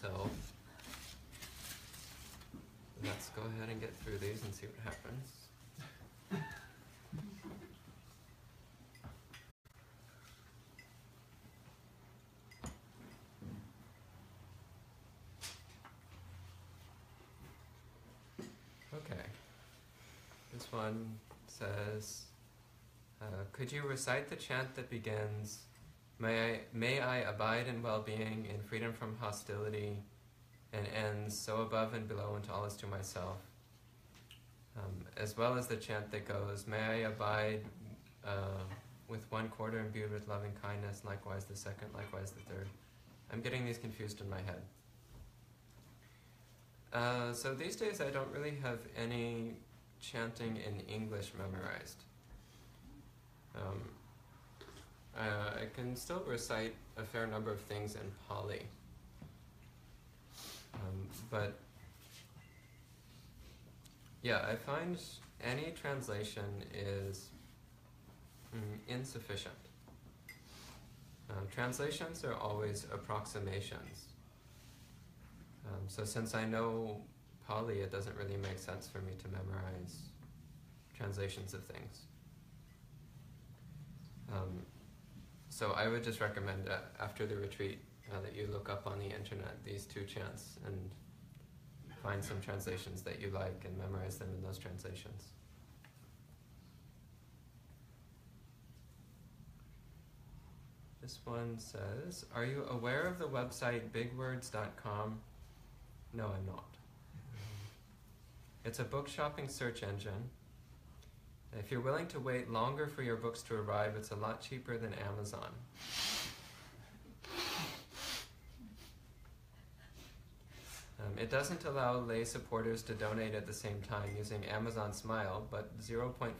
So let's go ahead and get through these and see what happens. Okay. This one says, uh, could you recite the chant that begins, may I, may I abide in well-being, in freedom from hostility, and ends so above and below into all is to myself, um, as well as the chant that goes, may I abide uh, with one quarter imbued with loving kindness, likewise the second, likewise the third. I'm getting these confused in my head. Uh, so these days I don't really have any chanting in English memorized. Um, uh, I can still recite a fair number of things in Pali. Um, but yeah, I find any translation is mm, insufficient. Um, translations are always approximations. Um, so since I know Pali, it doesn't really make sense for me to memorize translations of things. Um, so I would just recommend uh, after the retreat uh, that you look up on the internet these two chants and find some translations that you like and memorize them in those translations. This one says, Are you aware of the website bigwords.com? No, I'm not. It's a book shopping search engine. If you're willing to wait longer for your books to arrive, it's a lot cheaper than Amazon. Um, it doesn't allow lay supporters to donate at the same time using Amazon Smile, but 0.5%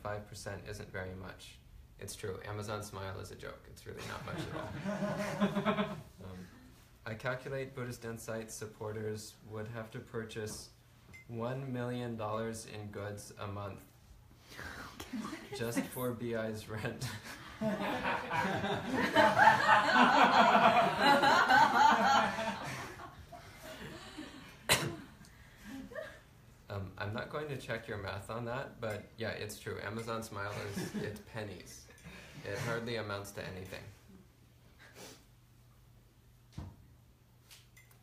isn't very much. It's true, Amazon Smile is a joke. It's really not much at all. Um, I calculate Buddhist Insights supporters would have to purchase $1 million in goods a month just for BI's rent. um, I'm not going to check your math on that, but yeah, it's true. Amazon Smile is it's pennies. It hardly amounts to anything.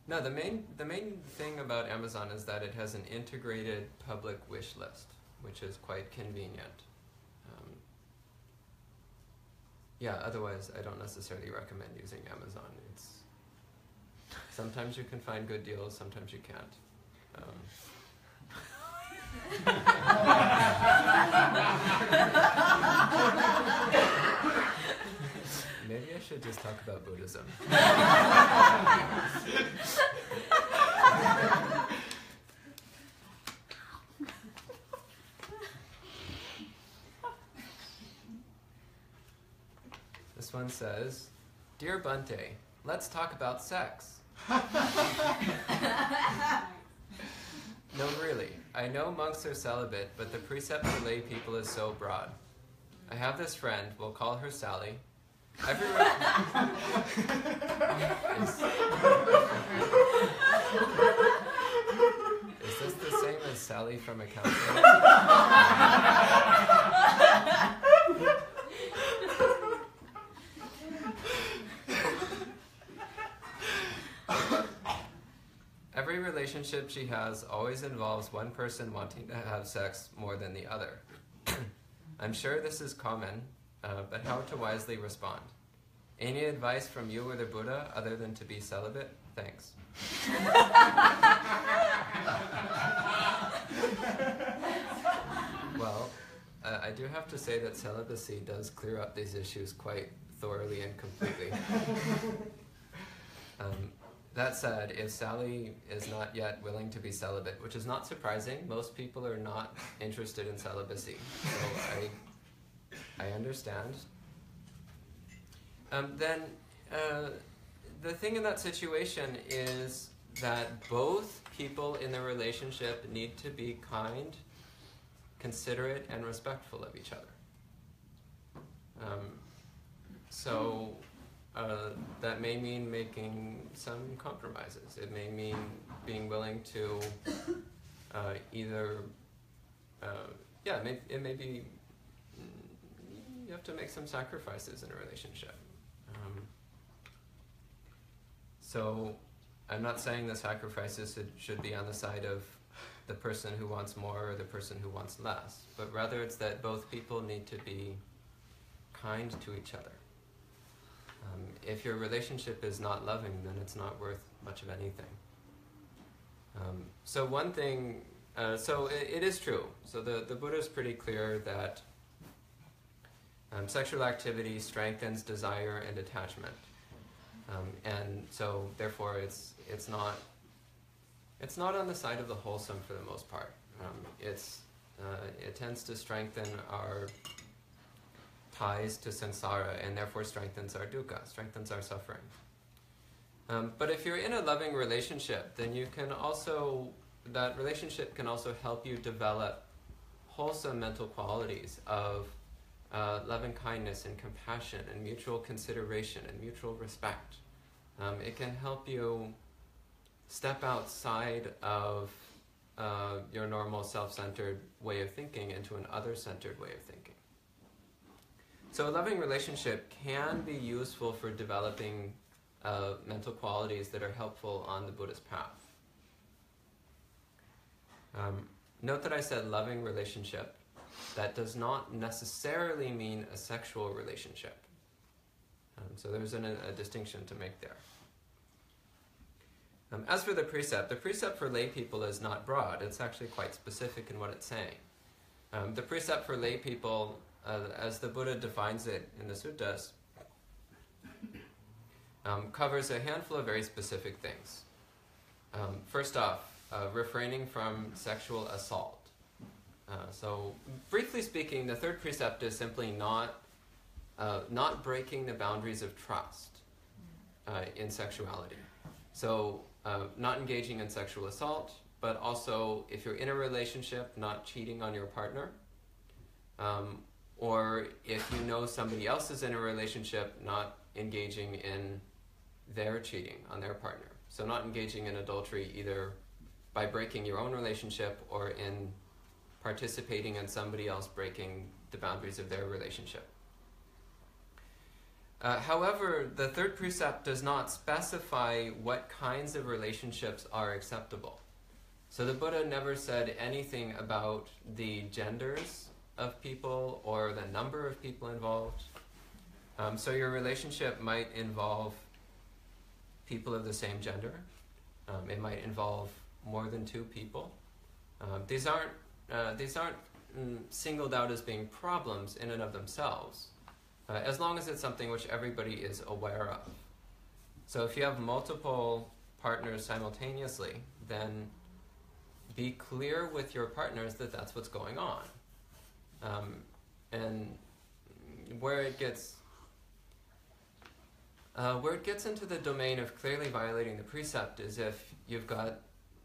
No, the main the main thing about Amazon is that it has an integrated public wish list, which is quite convenient. Um, yeah, otherwise I don't necessarily recommend using Amazon. It's sometimes you can find good deals, sometimes you can't. Um, Maybe I should just talk about Buddhism. one says, Dear Bhante, let's talk about sex. No, really. I know monks are celibate, but the precept for lay people is so broad. I have this friend, we'll call her Sally. Everyone. is, is this the same as Sally from accounting? Every relationship she has always involves one person wanting to have sex more than the other. I'm sure this is common, uh, but how to wisely respond? Any advice from you or the Buddha other than to be celibate? Thanks. well, uh, I do have to say that celibacy does clear up these issues quite thoroughly and completely. um, that said, if Sally is not yet willing to be celibate, which is not surprising, most people are not interested in celibacy. So I, I understand. Um, then uh, the thing in that situation is that both people in the relationship need to be kind, considerate, and respectful of each other. Um, so uh, that may mean making some compromises. It may mean being willing to uh, either, uh, yeah, it may, it may be you have to make some sacrifices in a relationship. Um, so I'm not saying the sacrifices should be on the side of the person who wants more or the person who wants less, but rather it's that both people need to be kind to each other. Um, if your relationship is not loving, then it's not worth much of anything. Um, so one thing, uh, so it, it is true. So the, the Buddha is pretty clear that um, sexual activity strengthens desire and attachment. Um, and so therefore it's, it's not it's not on the side of the wholesome for the most part. Um, it's, uh, it tends to strengthen our ties to samsara and therefore strengthens our dukkha, strengthens our suffering. Um, but if you're in a loving relationship, then you can also, that relationship can also help you develop wholesome mental qualities of uh, loving kindness and compassion and mutual consideration and mutual respect. Um, it can help you step outside of uh, your normal self-centered way of thinking into an other-centered way of thinking. So a loving relationship can be useful for developing uh, mental qualities that are helpful on the Buddhist path. Um, note that I said loving relationship. That does not necessarily mean a sexual relationship. Um, so there's an, a distinction to make there. Um, as for the precept, the precept for lay people is not broad. It's actually quite specific in what it's saying. Um, the precept for lay people, uh, as the Buddha defines it in the suttas, um, covers a handful of very specific things. Um, first off, uh, refraining from sexual assault. Uh, so, briefly speaking, the third precept is simply not uh, not breaking the boundaries of trust uh, in sexuality. So, uh, not engaging in sexual assault, but also if you're in a relationship, not cheating on your partner. Um, or if you know somebody else is in a relationship, not engaging in their cheating on their partner. So, not engaging in adultery either by breaking your own relationship or in participating in somebody else breaking the boundaries of their relationship. Uh, however, the third precept does not specify what kinds of relationships are acceptable. So the Buddha never said anything about the genders of people or the number of people involved. Um, so your relationship might involve people of the same gender. Um, it might involve more than two people. Um, these aren't uh, these aren't mm, singled out as being problems in and of themselves uh, as long as it's something which everybody is aware of. So if you have multiple partners simultaneously, then be clear with your partners that that's what's going on. Um, and where it gets uh, where it gets into the domain of clearly violating the precept is if you've got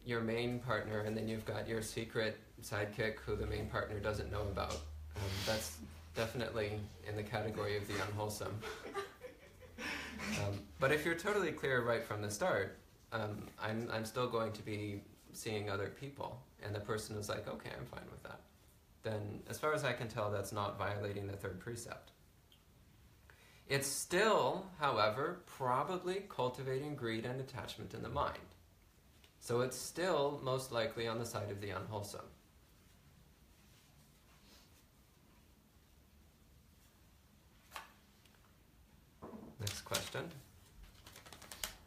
your main partner and then you've got your secret sidekick who the main partner doesn't know about. Um, that's definitely in the category of the unwholesome. Um, but if you're totally clear right from the start, um, I'm, I'm still going to be seeing other people, and the person is like, okay, I'm fine with that. Then, as far as I can tell, that's not violating the third precept. It's still, however, probably cultivating greed and attachment in the mind. So it's still most likely on the side of the unwholesome. Next question.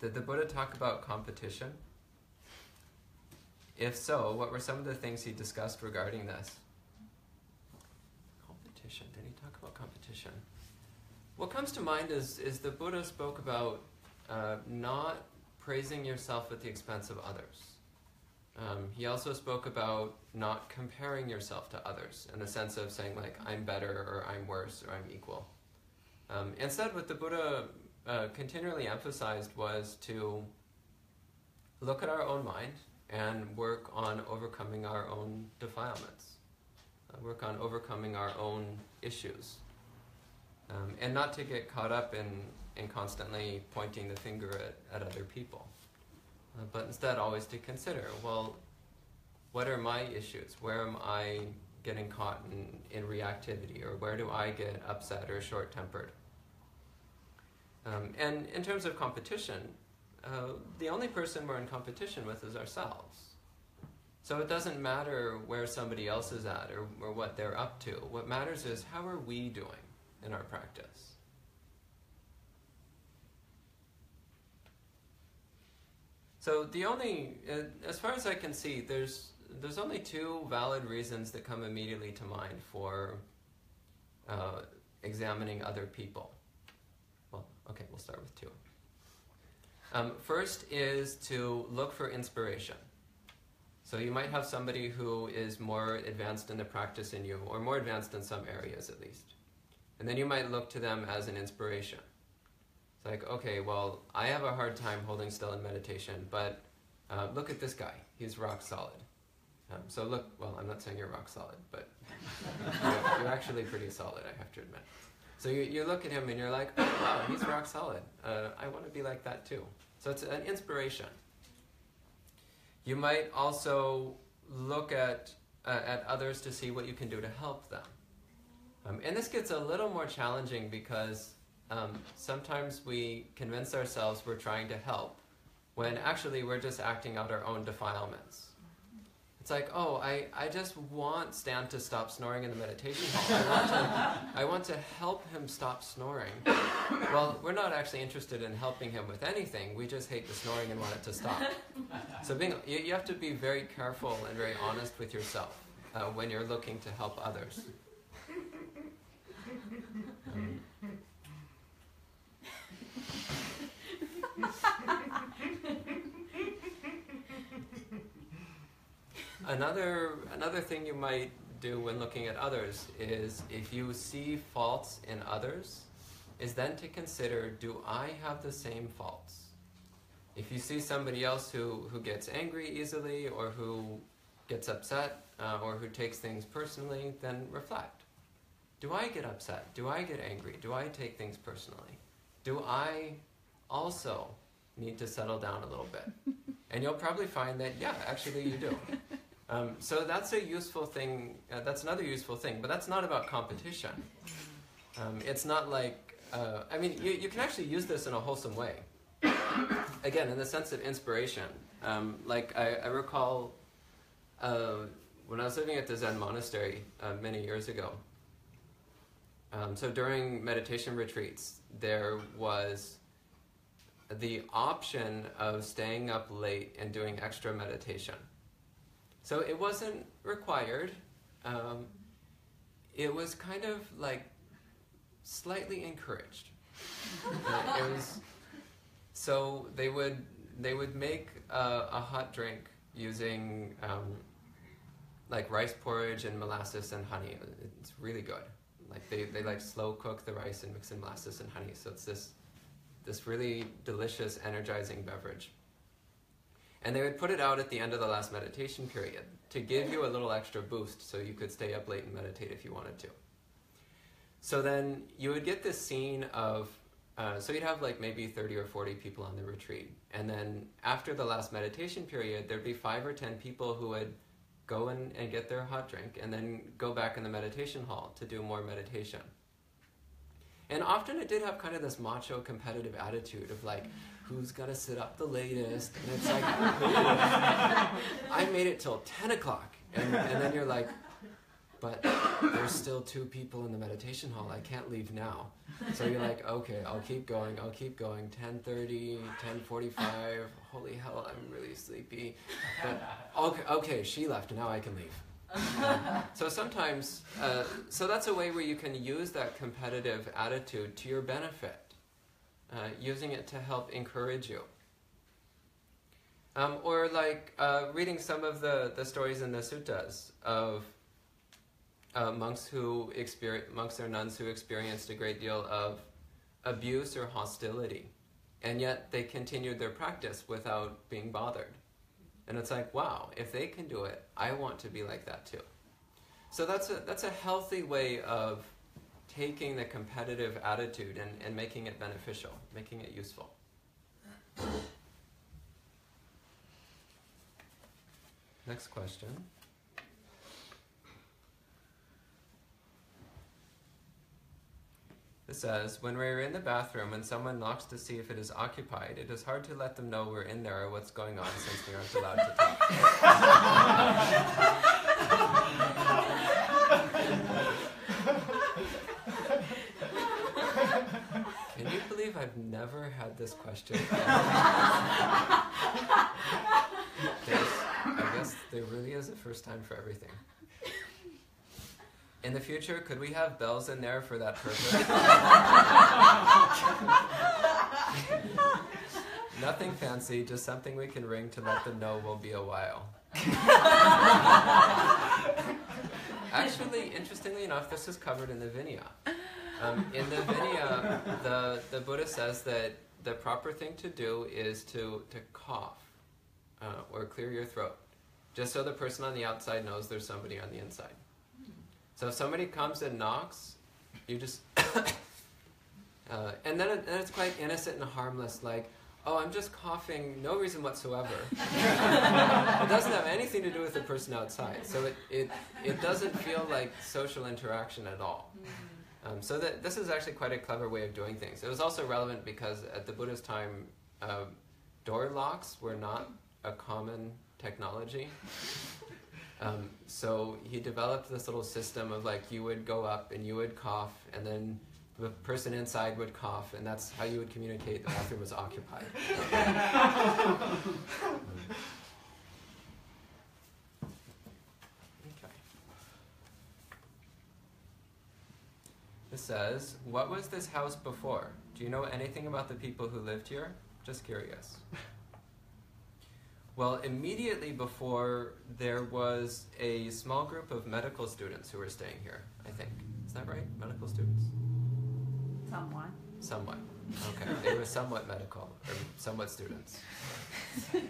Did the Buddha talk about competition? If so, what were some of the things he discussed regarding this? Competition. Did he talk about competition? What comes to mind is, is the Buddha spoke about uh, not praising yourself at the expense of others. Um, he also spoke about not comparing yourself to others in the sense of saying, like, I'm better or I'm worse or I'm equal. Um, instead, what the Buddha uh, continually emphasized was to look at our own mind and work on overcoming our own defilements, work on overcoming our own issues, um, and not to get caught up in and constantly pointing the finger at, at other people. Uh, but instead, always to consider well, what are my issues? Where am I getting caught in, in reactivity? Or where do I get upset or short tempered? Um, and in terms of competition, uh, the only person we're in competition with is ourselves. So it doesn't matter where somebody else is at or, or what they're up to. What matters is how are we doing in our practice? So the only, uh, as far as I can see, there's there's only two valid reasons that come immediately to mind for uh, examining other people. Well, okay, we'll start with two. Um, first is to look for inspiration. So you might have somebody who is more advanced in the practice than you, or more advanced in some areas at least. And then you might look to them as an inspiration. It's like, okay, well, I have a hard time holding still in meditation, but uh, look at this guy. He's rock solid. Um, so look, well, I'm not saying you're rock solid, but you're, you're, actually pretty solid, I have to admit. So you, you look at him and you're like, oh, wow, he's rock solid. Uh, I want to be like that too. So it's an inspiration. You might also look at, uh, at others to see what you can do to help them. Um, and this gets a little more challenging because um, sometimes we convince ourselves we're trying to help when actually we're just acting out our own defilements. It's like, oh, I, I just want Stan to stop snoring in the meditation hall. I want, to, I want to help him stop snoring. Well, we're not actually interested in helping him with anything. We just hate the snoring and want it to stop. So being, you, you have to be very careful and very honest with yourself uh, when you're looking to help others. Um, Another, another thing you might do when looking at others is if you see faults in others, is then to consider do I have the same faults? If you see somebody else who, who gets angry easily or who gets upset uh, or who takes things personally, then reflect. Do I get upset? Do I get angry? Do I take things personally? Do I also need to settle down a little bit? and you'll probably find that, yeah, actually you do. Um, so that's a useful thing. Uh, that's another useful thing, but that's not about competition. Um, it's not like uh, I mean, you, you can actually use this in a wholesome way. Again, in the sense of inspiration. Um, like I, I recall uh, when I was living at the Zen monastery uh, many years ago. Um, so during meditation retreats, there was the option of staying up late and doing extra meditation. So it wasn't required. Um, it was kind of like slightly encouraged. it was so they would they would make a, a hot drink using um, like rice porridge and molasses and honey. It's really good. Like they, they like slow cook the rice and mix in molasses and honey. So it's this this really delicious, energizing beverage. And they would put it out at the end of the last meditation period to give you a little extra boost so you could stay up late and meditate if you wanted to. So then you would get this scene of, uh, so you'd have like maybe 30 or 40 people on the retreat. And then after the last meditation period, there'd be five or 10 people who would go in and get their hot drink and then go back in the meditation hall to do more meditation. And often it did have kind of this macho competitive attitude of like, who's gonna sit up the latest? And it's like, I made it till 10 o'clock. And, and then you're like, but there's still two people in the meditation hall. I can't leave now. So you're like, okay, I'll keep going. I'll keep going. 10:30, 10:45. Holy hell, I'm really sleepy. But okay, okay, she left. Now I can leave. Um, so sometimes, uh, so that's a way where you can use that competitive attitude to your benefit uh, using it to help encourage you. Um, or like uh, reading some of the, the stories in the suttas of uh, monks who experience monks or nuns who experienced a great deal of abuse or hostility, and yet they continued their practice without being bothered. And it's like, wow, if they can do it, I want to be like that too. So that's a that's a healthy way of taking the competitive attitude and, and making it beneficial, making it useful. Next question. It says, when we're in the bathroom and someone knocks to see if it is occupied, it is hard to let them know we're in there or what's going on since we aren't allowed to talk. Can you believe I've never had this question? I guess there really is a first time for everything. In the future, could we have bells in there for that purpose? Nothing fancy, just something we can ring to let them know we'll be a while. Actually, interestingly enough, this is covered in the Vinaya. Um, in the Vinaya, the, the Buddha says that the proper thing to do is to, to cough uh, or clear your throat, just so the person on the outside knows there's somebody on the inside. So if somebody comes and knocks, you just, uh, and then it, it's quite innocent and harmless, like, oh, I'm just coughing, no reason whatsoever. it doesn't have anything to do with the person outside, so it, it, it doesn't feel like social interaction at all. Um, so that this is actually quite a clever way of doing things. It was also relevant because at the Buddha's time, uh, door locks were not a common technology. Um, so he developed this little system of like you would go up and you would cough, and then the person inside would cough, and that's how you would communicate the bathroom was occupied. okay. This says, What was this house before? Do you know anything about the people who lived here? Just curious. Well, immediately before, there was a small group of medical students who were staying here, I think. Is that right? Medical students? Somewhat. Somewhat. Okay. they were somewhat medical, or somewhat students.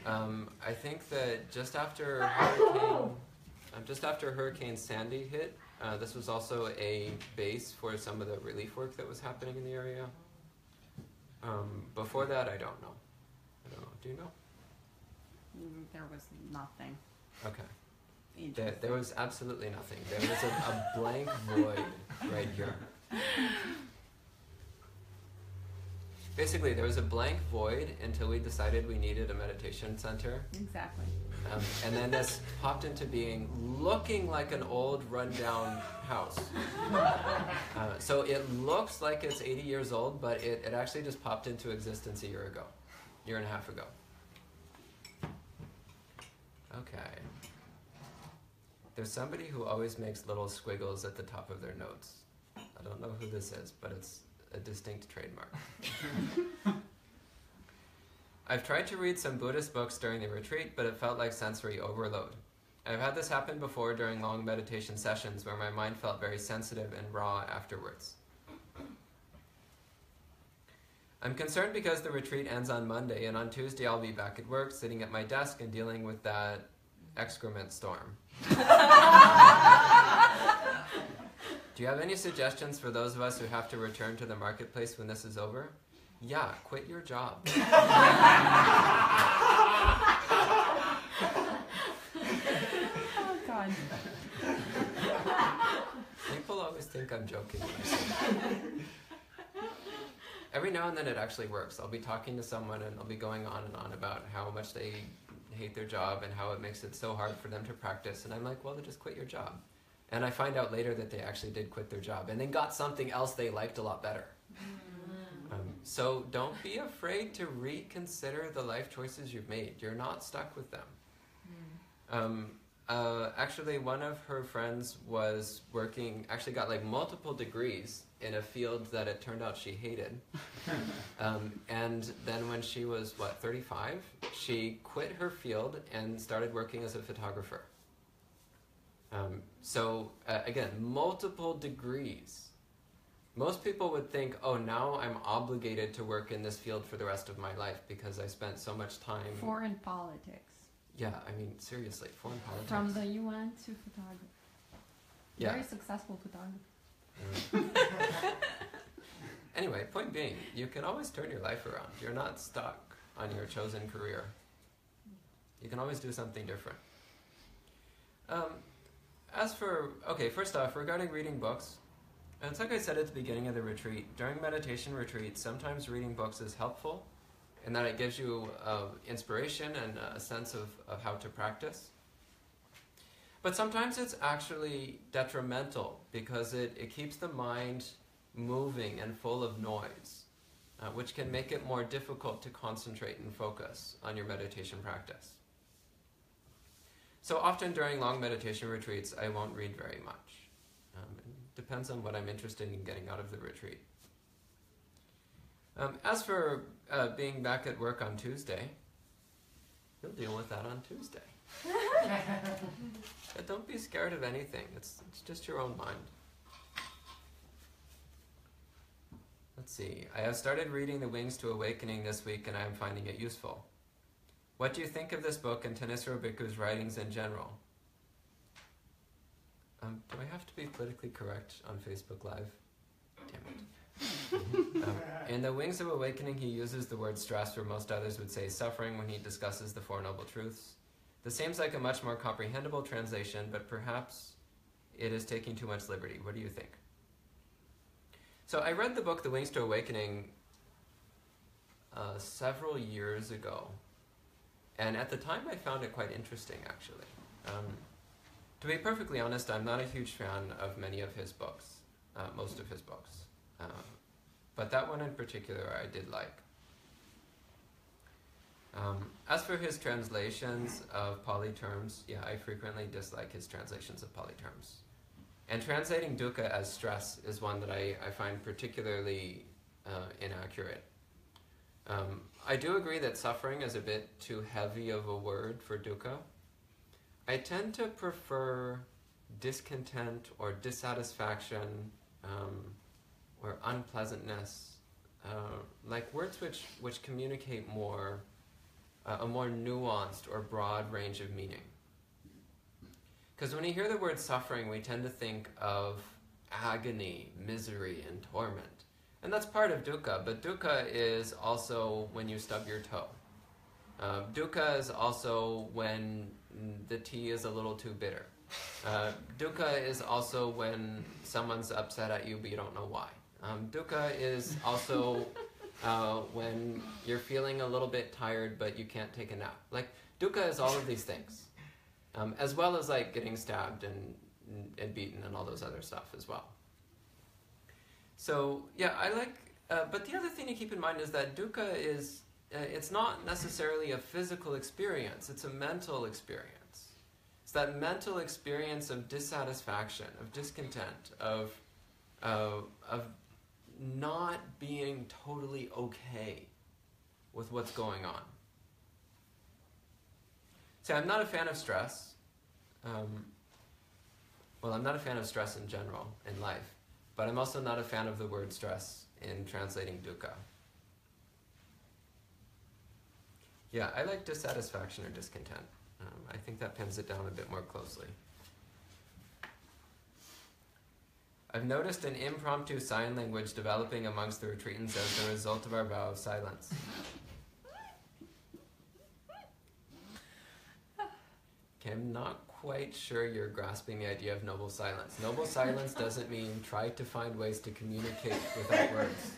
Um, I think that just after Hurricane, um, just after Hurricane Sandy hit, uh, this was also a base for some of the relief work that was happening in the area. Um, before that, I don't know. I don't know. Do you know? Mm, There was nothing. Okay. There, interesting. there was absolutely nothing. There was a, a blank void right here. Basically, there was a blank void until we decided we needed a meditation center. Exactly. Um, and then this popped into being looking like an old rundown house. Uh, so it looks like it's 80 years old, but it, it actually just popped into existence a year ago, year and a half ago. Okay. There's somebody who always makes little squiggles at the top of their notes. I don't know who this is, but it's a distinct trademark. I've tried to read some Buddhist books during the retreat, but it felt like sensory overload. I've had this happen before during long meditation sessions where my mind felt very sensitive and raw afterwards. I'm concerned because the retreat ends on Monday, and on Tuesday I'll be back at work, sitting at my desk and dealing with that excrement storm. Do you have any suggestions for those of us who have to return to the marketplace when this is over? Yeah, quit your job. Oh God. People always think I'm joking when I say that. Every now and then it actually works. I'll be talking to someone and I'll be going on and on about how much they hate their job and how it makes it so hard for them to practice. And I'm like, well, then just quit your job. And I find out later that they actually did quit their job and then got something else they liked a lot better. Um, so don't be afraid to reconsider the life choices you've made. You're not stuck with them. Um, uh, actually, one of her friends was working, actually got like multiple degrees in a field that it turned out she hated. um, and then when she was, what, 35, she quit her field and started working as a photographer. Um, so, uh, again, multiple degrees. Most people would think, oh, now I'm obligated to work in this field for the rest of my life because I spent so much time. Foreign politics. Yeah, I mean, seriously, foreign politics. From the UN to photography. yeah. Very successful photographer. Um, anyway, point being, you can always turn your life around. You're not stuck on your chosen career. You can always do something different. Um, as for, okay, first off, regarding reading books, it's like I said at the beginning of the retreat, during meditation retreats, sometimes reading books is helpful in that it gives you uh, inspiration and a sense of, of how to practice. But sometimes it's actually detrimental because it, it keeps the mind moving and full of noise, uh, which can make it more difficult to concentrate and focus on your meditation practice. So often during long meditation retreats, I won't read very much. Um, it depends on what I'm interested in getting out of the retreat. Um, as for uh, being back at work on Tuesday, you'll deal with that on Tuesday. but don't be scared of anything. It's, it's just your own mind. Let's see. I have started reading The Wings to Awakening this week and I am finding it useful. What do you think of this book and Thanissaro Bhikkhu's writings in general? Um, do I have to be politically correct on Facebook Live? Damn it. um, in The Wings of Awakening, he uses the word stress, where most others would say suffering, when he discusses the Four Noble Truths. This seems like a much more comprehensible translation, but perhaps it is taking too much liberty. What do you think? So I read the book The Wings to Awakening uh, several years ago, and at the time I found it quite interesting, actually. Um, to be perfectly honest, I'm not a huge fan of many of his books, uh, most of his books. Uh, but that one in particular I did like. Um, as for his translations of Pali terms, yeah, I frequently dislike his translations of Pali terms. And translating dukkha as stress is one that I, I find particularly uh, inaccurate. Um, I do agree that suffering is a bit too heavy of a word for dukkha. I tend to prefer discontent or dissatisfaction um, or unpleasantness, uh, like words which, which communicate more, uh, a more nuanced or broad range of meaning. Because when you hear the word suffering, we tend to think of agony, misery, and torment. And that's part of dukkha, but dukkha is also when you stub your toe. Uh, dukkha is also when the tea is a little too bitter. Uh, dukkha is also when someone's upset at you but you don't know why. Um, dukkha is also uh, when you're feeling a little bit tired but you can't take a nap. Like, dukkha is all of these things, um, as well as like getting stabbed and, and beaten and all those other stuff as well. So, yeah, I like, uh, but the other thing to keep in mind is that dukkha is, uh, it's not necessarily a physical experience, it's a mental experience. It's that mental experience of dissatisfaction, of discontent, of, uh, of not being totally okay with what's going on. So I'm not a fan of stress. Um, well, I'm not a fan of stress in general in life, but I'm also not a fan of the word stress in translating dukkha. Yeah, I like dissatisfaction or discontent. Um, I think that pins it down a bit more closely. I've noticed an impromptu sign language developing amongst the retreatants as the result of our vow of silence. Okay, I'm not quite sure you're grasping the idea of noble silence. Noble silence doesn't mean try to find ways to communicate without words.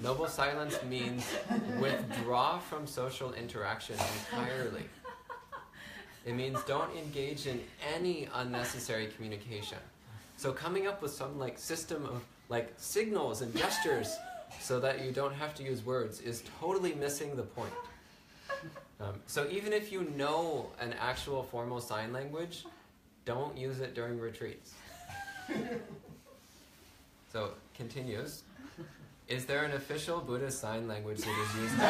Noble silence means withdraw from social interaction entirely. It means don't engage in any unnecessary communication. So coming up with some like system of like signals and gestures so that you don't have to use words is totally missing the point. Um, so even if you know an actual formal sign language, don't use it during retreats. so continues. Is there an official Buddhist sign language that is used?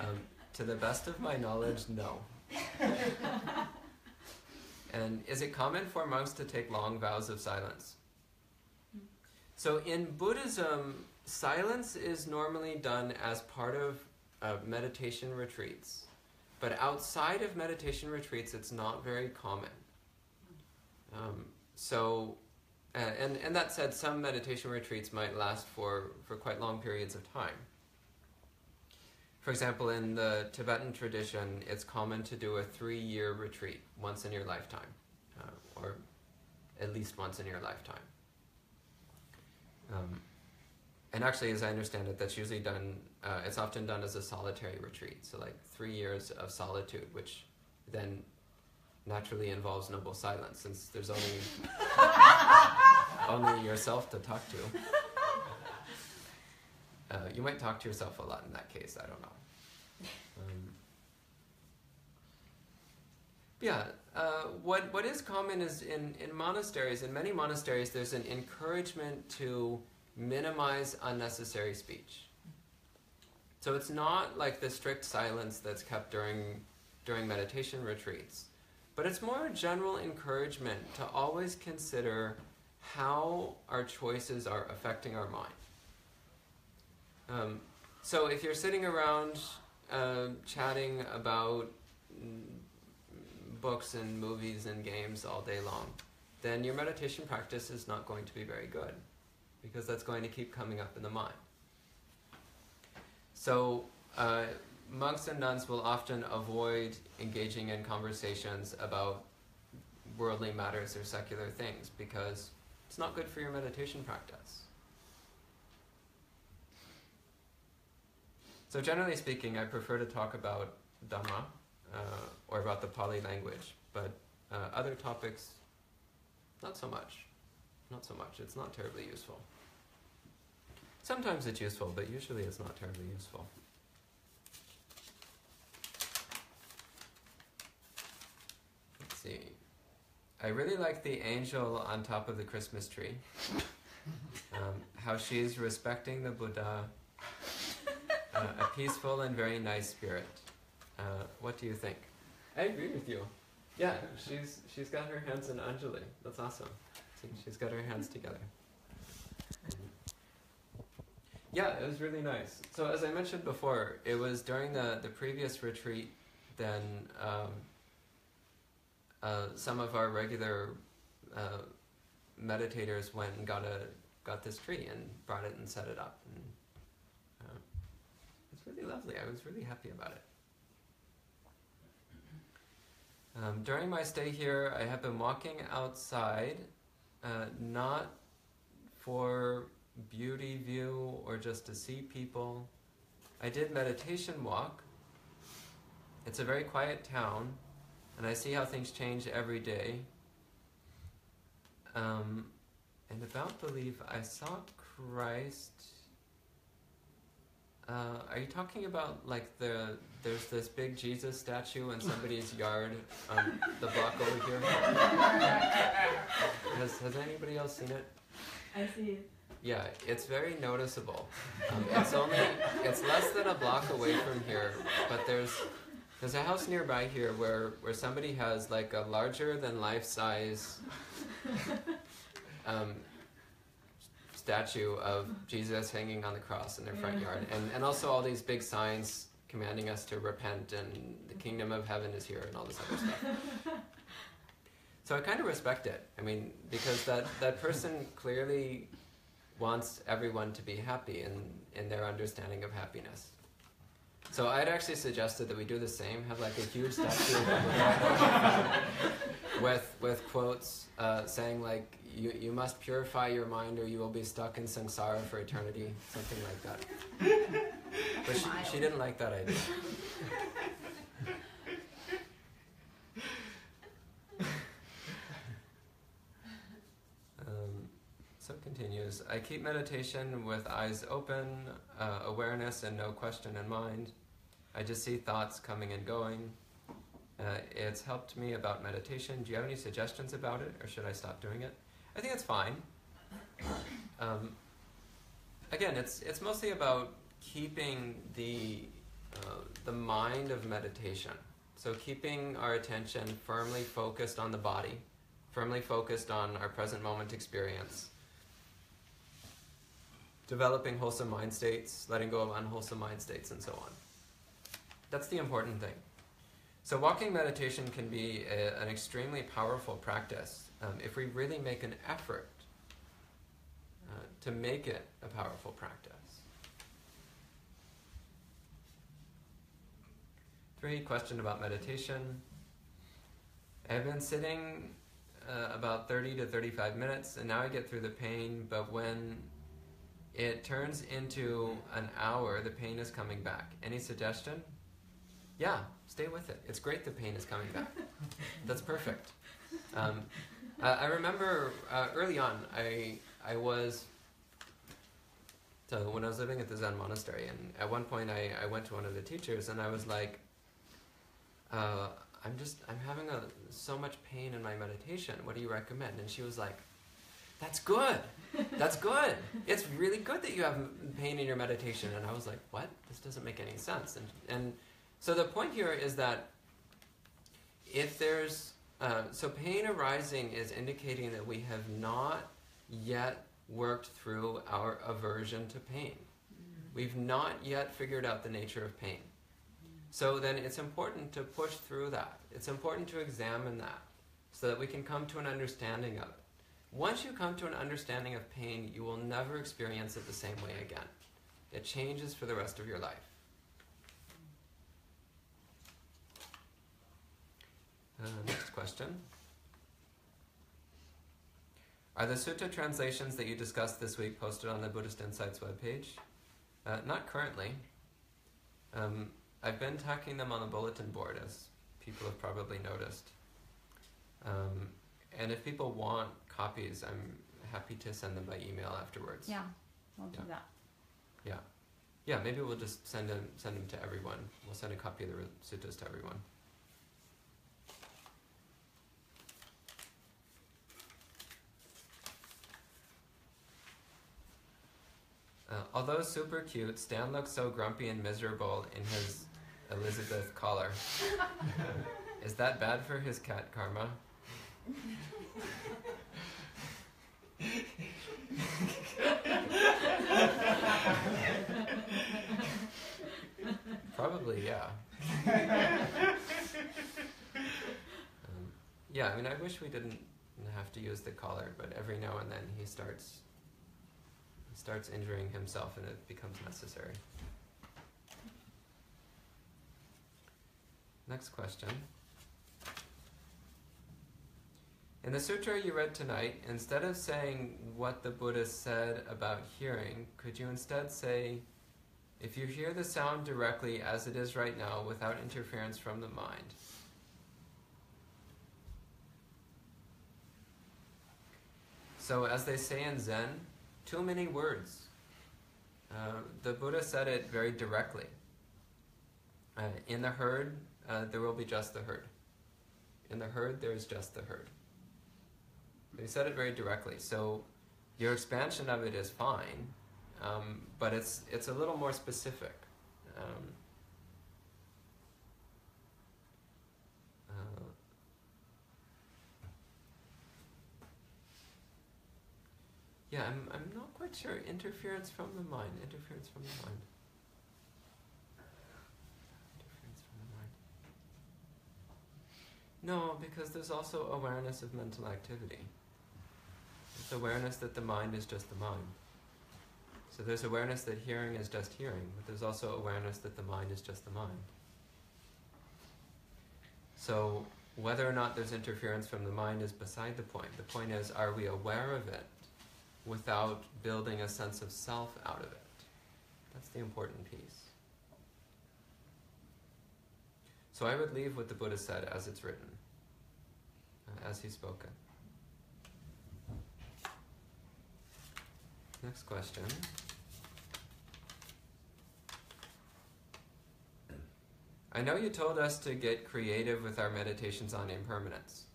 um, to the best of my knowledge, no. and is it common for monks to take long vows of silence? So in Buddhism, silence is normally done as part of uh, meditation retreats. but outside of meditation retreats, it's not very common. Um, so, uh, and, and that said, some meditation retreats might last for, for quite long periods of time. For example, in the Tibetan tradition, it's common to do a three year retreat once in your lifetime, uh, or at least once in your lifetime. Um, and actually, as I understand it, that's usually done, uh, it's often done as a solitary retreat. So, like three years of solitude, which then naturally involves noble silence, since there's only, only yourself to talk to. Uh, you might talk to yourself a lot in that case, I don't know. Um, yeah, uh, what, what is common is in, in monasteries, in many monasteries, there's an encouragement to minimize unnecessary speech. So it's not like the strict silence that's kept during, during meditation retreats, but it's more a general encouragement to always consider how our choices are affecting our mind. Um, so if you're sitting around uh, chatting about books and movies and games all day long, then your meditation practice is not going to be very good because that's going to keep coming up in the mind. So, uh, monks and nuns will often avoid engaging in conversations about worldly matters or secular things because it's not good for your meditation practice. So, generally speaking, I prefer to talk about Dhamma or about the Pali language, but uh, other topics, not so much. Not so much. It's not terribly useful. Sometimes it's useful, but usually it's not terribly useful. Let's see. I really like the angel on top of the Christmas tree. Um, how she's respecting the Buddha, uh, a peaceful and very nice spirit. Uh, what do you think? I agree with you. Yeah, she's she's got her hands in Anjali. That's awesome. She's got her hands together. Yeah, it was really nice. So as I mentioned before, it was during the, the previous retreat, then um, uh, some of our regular uh, meditators went and got a got this tree and brought it and set it up, and uh, it's really lovely. I was really happy about it. Um, during my stay here, I have been walking outside, uh, not for beauty view or just to see people. I did meditation walk. It's a very quiet town, and I see how things change every day. Um, and about belief, I saw Christ. Uh, are you talking about like the there's this big Jesus statue in somebody's yard, um, the block over here? has Has anybody else seen it? I see it. Yeah, it's very noticeable. Um, it's only it's less than a block away from here, but there's there's a house nearby here where where somebody has like a larger than life size um, statue of Jesus hanging on the cross in their front yard, and and also all these big signs commanding us to repent and the kingdom of heaven is here and all this other stuff. So I kind of respect it. I mean, because that that person clearly wants everyone to be happy in, in their understanding of happiness. So I'd actually suggested that we do the same, have like a huge statue with with quotes uh, saying like you you must purify your mind or you will be stuck in samsara for eternity, something like that. But she, she didn't like that idea. Um, so it continues. I keep meditation with eyes open, uh, awareness, and no question in mind. I just see thoughts coming and going. Uh, it's helped me about meditation. Do you have any suggestions about it, or should I stop doing it? I think it's fine. Um, again, it's it's mostly about keeping the uh, the mind of meditation. So keeping our attention firmly focused on the body, firmly focused on our present moment experience. Developing wholesome mind states, letting go of unwholesome mind states, and so on. That's the important thing. So, walking meditation can be a, an extremely powerful practice um, if we really make an effort uh, to make it a powerful practice. Three, question about meditation. I've been sitting uh, about 30 to 35 minutes, and now I get through the pain, but when it turns into an hour, the pain is coming back. Any suggestion? Yeah, stay with it. It's great the pain is coming back. That's perfect. Um, uh, I remember uh, early on, I, I was, so when I was living at the Zen monastery, and at one point I, I went to one of the teachers and I was like, uh, I'm just, I'm having a, so much pain in my meditation. What do you recommend? And she was like, that's good. That's good. It's really good that you have pain in your meditation. And I was like, what? This doesn't make any sense. And, and so the point here is that if there's, uh, so pain arising is indicating that we have not yet worked through our aversion to pain. We've not yet figured out the nature of pain. So then it's important to push through that. It's important to examine that so that we can come to an understanding of it. Once you come to an understanding of pain, you will never experience it the same way again. It changes for the rest of your life. Uh, next question. Are the sutta translations that you discussed this week posted on the Buddhist Insights webpage? Uh, not currently. Um, I've been tacking them on the bulletin board, as people have probably noticed. Um, and if people want copies, I'm happy to send them by email afterwards. Yeah, we'll do that. Yeah, Yeah, maybe we'll just send them send them to everyone. We'll send a copy of the suttas to everyone. Uh, although super cute, Stan looks so grumpy and miserable in his Elizabeth collar. Is that bad for his cat karma? Probably, yeah. um, yeah, I mean, I wish we didn't have to use the collar, but every now and then he starts starts injuring himself, and it becomes necessary. Next question. In the sutra you read tonight, instead of saying what the Buddha said about hearing, could you instead say, if you hear the sound directly as it is right now without interference from the mind? So, as they say in Zen, too many words. Uh, the Buddha said it very directly. Uh, in the heard, uh, there will be just the heard. In the heard, there is just the heard. He said it very directly. So your expansion of it is fine, um, but it's it's a little more specific. Um, yeah, I'm I'm not quite sure. Interference from the mind. Interference from the mind. Interference from the mind. No, because there's also awareness of mental activity. It's awareness that the mind is just the mind. So there's awareness that hearing is just hearing, but there's also awareness that the mind is just the mind. So whether or not there's interference from the mind is beside the point. The point is, are we aware of it without building a sense of self out of it? That's the important piece. So I would leave what the Buddha said as it's written, uh, as he spoke it. Next question. I know you told us to get creative with our meditations on impermanence.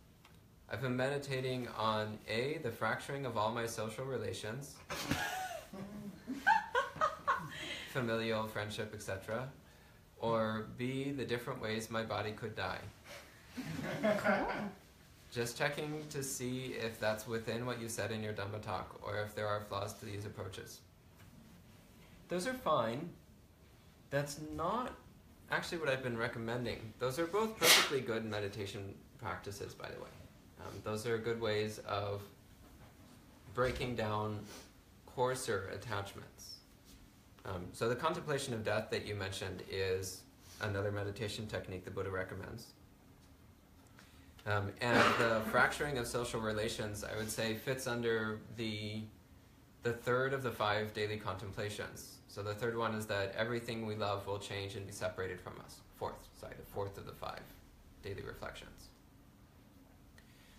I've been meditating on A, the fracturing of all my social relations, familial, friendship, etc., or B, the different ways my body could die. Just checking to see if that's within what you said in your Dhamma talk or if there are flaws to these approaches. Those are fine. That's not actually what I've been recommending. Those are both perfectly good meditation practices, by the way. Um, those are good ways of breaking down coarser attachments. Um, so the contemplation of death that you mentioned is another meditation technique the Buddha recommends. Um, and the fracturing of social relations, I would say, fits under the the third of the five daily contemplations. So the third one is that everything we love will change and be separated from us. Fourth, sorry, the fourth of the five daily reflections.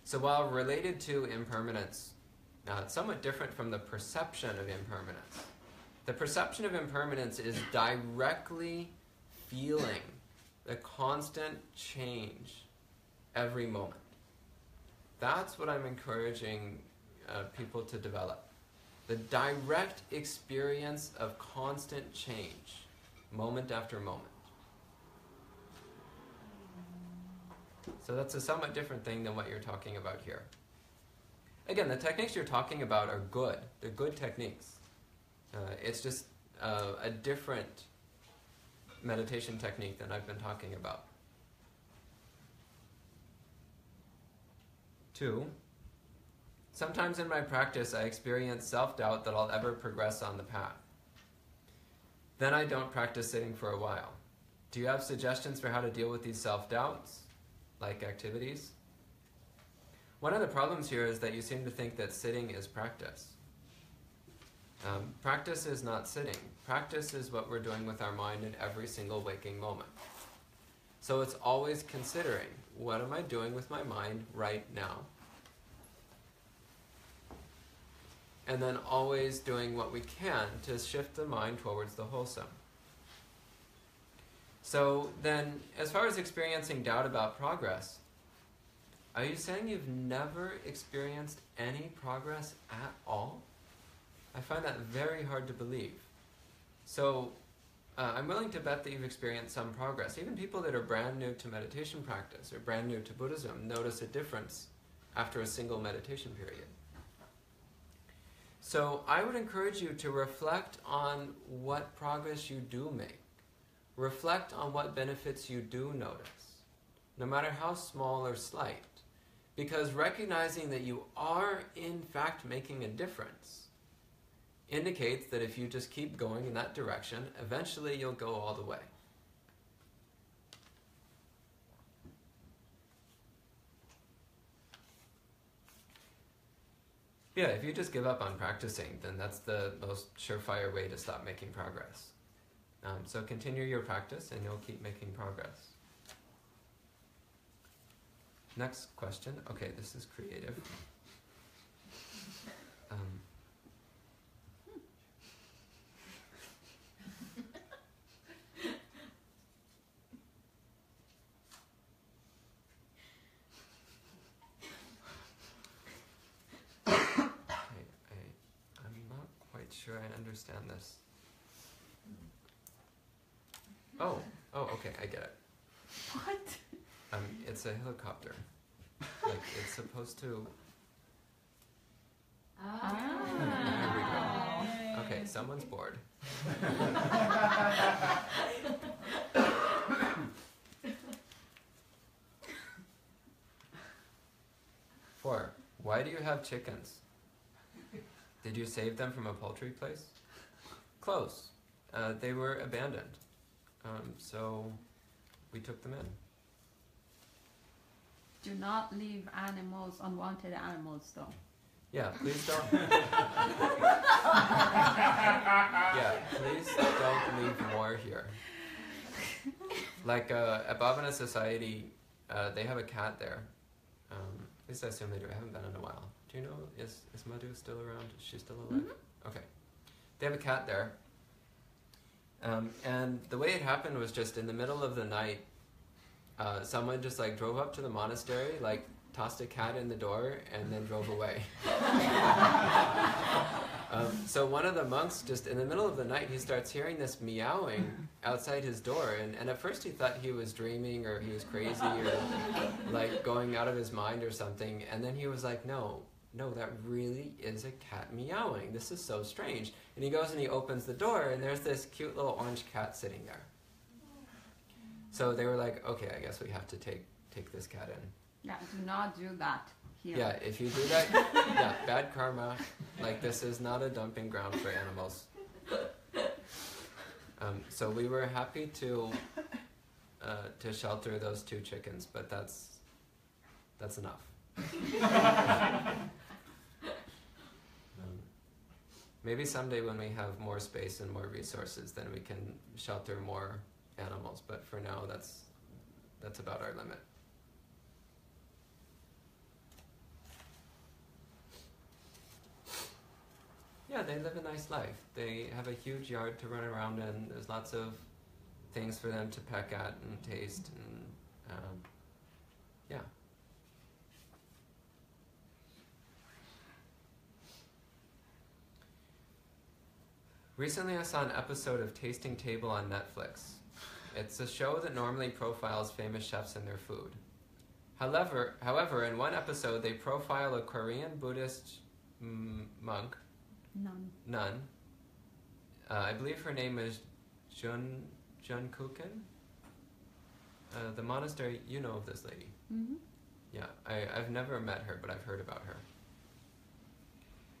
So while related to impermanence, now it's somewhat different from the perception of impermanence. The perception of impermanence is directly feeling the constant change every moment. That's what I'm encouraging uh, people to develop. The direct experience of constant change, moment after moment. So that's a somewhat different thing than what you're talking about here. Again, the techniques you're talking about are good. They're good techniques. Uh, it's just uh, a different meditation technique than I've been talking about. Two, sometimes in my practice I experience self doubt that I'll ever progress on the path. Then I don't practice sitting for a while. Do you have suggestions for how to deal with these self doubts, like activities? One of the problems here is that you seem to think that sitting is practice. Um, practice is not sitting. Practice is what we're doing with our mind in every single waking moment. So it's always considering what am I doing with my mind right now? And then always doing what we can to shift the mind towards the wholesome. So then, as far as experiencing doubt about progress, are you saying you've never experienced any progress at all? I find that very hard to believe. So, uh, I'm willing to bet that you've experienced some progress. Even people that are brand new to meditation practice or brand new to Buddhism notice a difference after a single meditation period. So, I would encourage you to reflect on what progress you do make. Reflect on what benefits you do notice, no matter how small or slight. Because recognizing that you are, in fact, making a difference indicates that if you just keep going in that direction, eventually you'll go all the way. Yeah, if you just give up on practicing, then that's the most surefire way to stop making progress. Um, so continue your practice and you'll keep making progress. Next question. Okay, this is creative. Um, I, I'm not quite sure I understand this. Oh, oh, okay, I get it. What? Um, it's a helicopter. Like it's supposed to. Ah. Okay, someone's bored. Four. Why do you have chickens? Did you save them from a poultry place? Close. Uh, they were abandoned. Um, so we took them in. Do not leave animals, unwanted animals, though. Yeah, please don't. yeah, please don't leave more here. Like uh, at Bhavana Society, uh, they have a cat there. Um, at least I assume they do. I haven't been in a while. Do you know is is Madhu still around? Is she still alive? Okay. They have a cat there. Um, and the way it happened was just in the middle of the night. Uh, someone just like drove up to the monastery, like tossed a cat in the door, and then drove away. um, so one of the monks, just in the middle of the night, he starts hearing this meowing outside his door, and, and at first he thought he was dreaming or he was crazy or like going out of his mind or something, and then he was like, no. No, that really is a cat meowing. This is so strange. And he goes and he opens the door, and there's this cute little orange cat sitting there. So they were like, okay, I guess we have to take take this cat in. Yeah, do not do that here. Yeah, if you do that, yeah, bad karma. Like this is not a dumping ground for animals. Um, so we were happy to uh, to shelter those two chickens, but that's that's enough. um, maybe someday when we have more space and more resources, then we can shelter more animals. But for now, that's that's about our limit. Yeah, they live a nice life. They have a huge yard to run around in. There's lots of things for them to peck at and taste, and um, yeah. Recently, I saw an episode of Tasting Table on Netflix. It's a show that normally profiles famous chefs and their food. However, however, in one episode, they profile a Korean Buddhist mm, monk None. nun. Uh, I believe her name is Jun Jun Kuken. Uh, the monastery, you know of this lady. Mm-hmm. Yeah, I, I've never met her, but I've heard about her.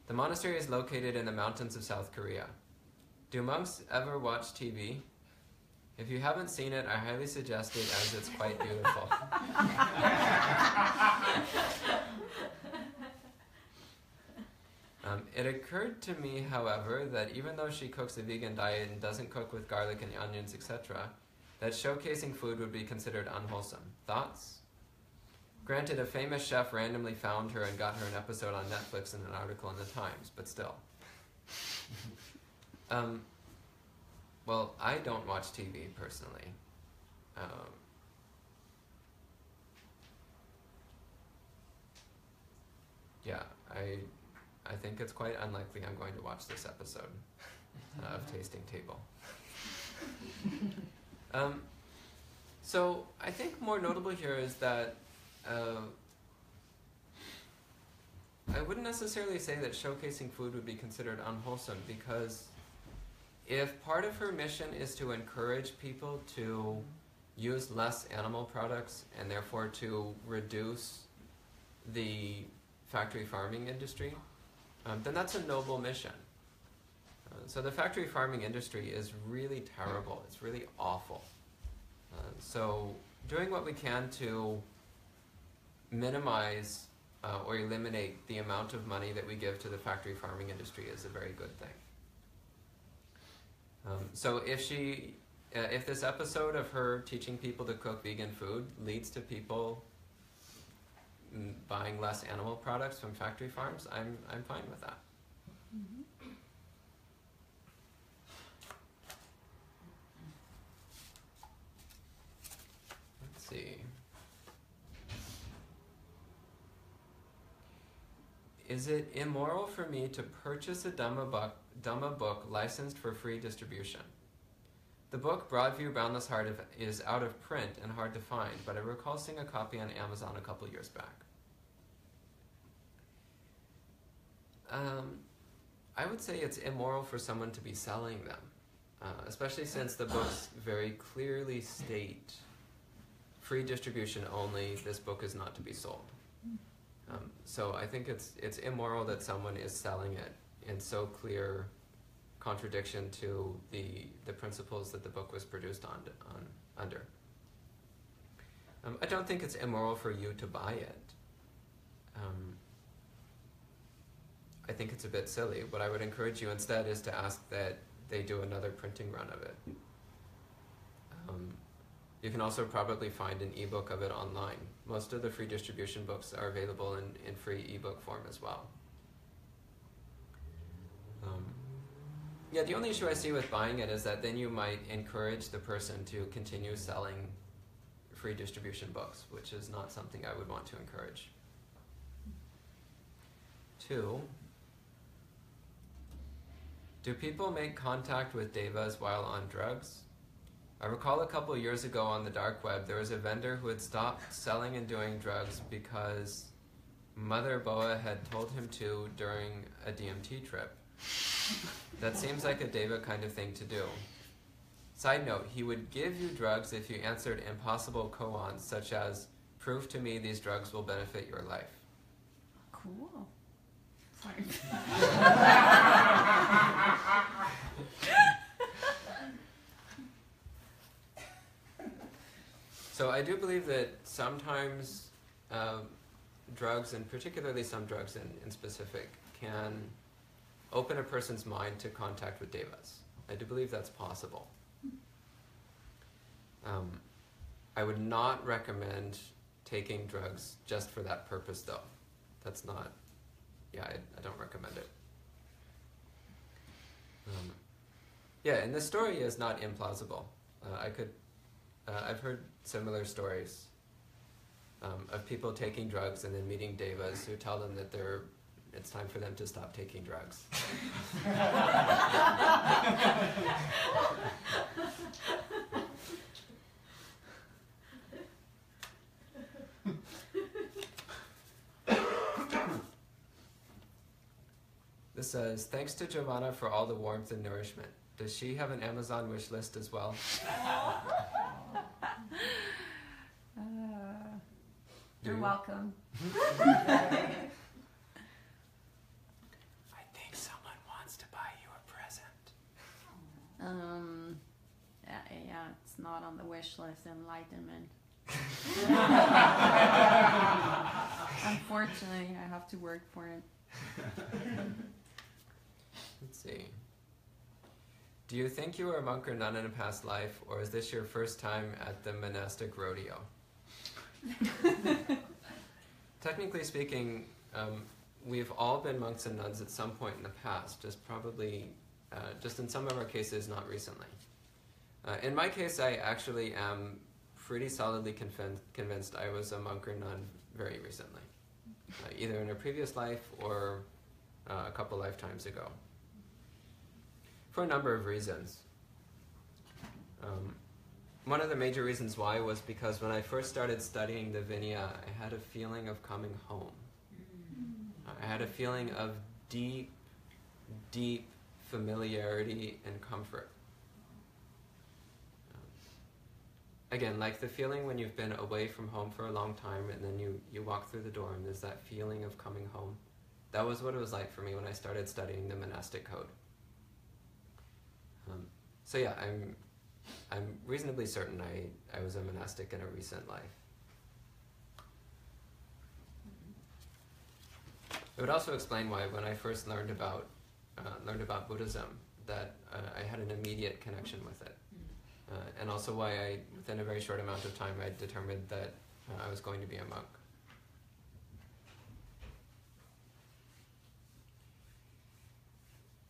The monastery is located in the mountains of South Korea. Do monks ever watch TV? If you haven't seen it, I highly suggest it as it's quite beautiful. Um, it occurred to me, however, that even though she cooks a vegan diet and doesn't cook with garlic and onions, etc., that showcasing food would be considered unwholesome. Thoughts? Granted, a famous chef randomly found her and got her an episode on Netflix and an article in the Times, but still. Um, well, I don't watch TV personally. Um, yeah, I I think it's quite unlikely I'm going to watch this episode uh, of Tasting Table. Um, so I think more notable here is that uh, I wouldn't necessarily say that showcasing food would be considered unwholesome because if part of her mission is to encourage people to use less animal products and therefore to reduce the factory farming industry, um, then that's a noble mission. Uh, so the factory farming industry is really terrible. It's really awful. Uh, so doing what we can to minimize uh, or eliminate the amount of money that we give to the factory farming industry is a very good thing. Um, so if she, uh, if this episode of her teaching people to cook vegan food leads to people buying less animal products from factory farms, I'm I'm fine with that. Mm-hmm. Let's see. Is it immoral for me to purchase a Dhamma book, Dhamma book licensed for free distribution? The book Broadview Boundless Heart of- is out of print and hard to find, but I recall seeing a copy on Amazon a couple years back. Um, I would say it's immoral for someone to be selling them, uh, especially since the books very clearly state free distribution only. This book is not to be sold. Um, so I think it's it's immoral that someone is selling it in so clear contradiction to the the principles that the book was produced on, on under. Um, I don't think it's immoral for you to buy it. Um, I think it's a bit silly. What I would encourage you instead is to ask that they do another printing run of it. Um, you can also probably find an ebook of it online. Most of the free distribution books are available in, in free ebook form as well. Yeah, the only issue I see with buying it is that then you might encourage the person to continue selling free distribution books, which is not something I would want to encourage. Two, do people make contact with devas while on drugs? I recall a couple years ago on the dark web, there was a vendor who had stopped selling and doing drugs because Mother Boa had told him to during a DMT trip. That seems like a Deva kind of thing to do. Side note, he would give you drugs if you answered impossible koans, such as, prove to me these drugs will benefit your life. Cool. Sorry. So I do believe that sometimes um, drugs, and particularly some drugs in, in specific, can open a person's mind to contact with devas. I do believe that's possible. Um, I would not recommend taking drugs just for that purpose, though. That's not, yeah, I, I don't recommend it. Um, yeah, and the story is not implausible. Uh, I could, uh, I've heard similar stories um, of people taking drugs and then meeting devas who tell them that they're it's time for them to stop taking drugs. this says, thanks to Giovanna for all the warmth and nourishment. Does she have an Amazon wish list as well? Uh, you're welcome. I think someone wants to buy you a present. Um, yeah, yeah, it's not on the wish list. Enlightenment. Unfortunately, I have to work for it. Let's see. Do you think you were a monk or nun in a past life, or is this your first time at the monastic rodeo? Technically speaking, um, we've all been monks and nuns at some point in the past, just probably, uh, just in some of our cases, not recently. Uh, in my case, I actually am pretty solidly convinced, convinced I was a monk or nun very recently, uh, either in a previous life or uh, a couple lifetimes ago for a number of reasons. Um, one of the major reasons why was because when I first started studying the Vinaya, I had a feeling of coming home. I had a feeling of deep, deep familiarity and comfort. Um, again, like the feeling when you've been away from home for a long time and then you, you walk through the door and there's that feeling of coming home. That was what it was like for me when I started studying the monastic code. Um, so yeah, I'm I'm reasonably certain I, I was a monastic in a recent life. It would also explain why when I first learned about uh, learned about Buddhism that uh, I had an immediate connection with it, uh, and also why I within a very short amount of time I determined that uh, I was going to be a monk.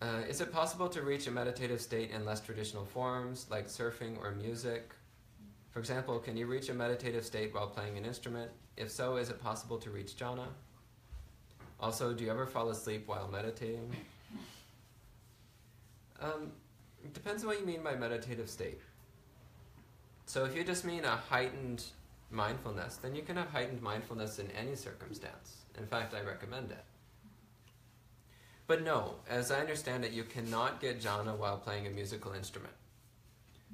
Uh, is it possible to reach a meditative state in less traditional forms, like surfing or music? For example, can you reach a meditative state while playing an instrument? If so, is it possible to reach jhana? Also, do you ever fall asleep while meditating? Um, it depends on what you mean by meditative state. So, if you just mean a heightened mindfulness, then you can have heightened mindfulness in any circumstance. In fact, I recommend it. But no, as I understand it, you cannot get jhana while playing a musical instrument.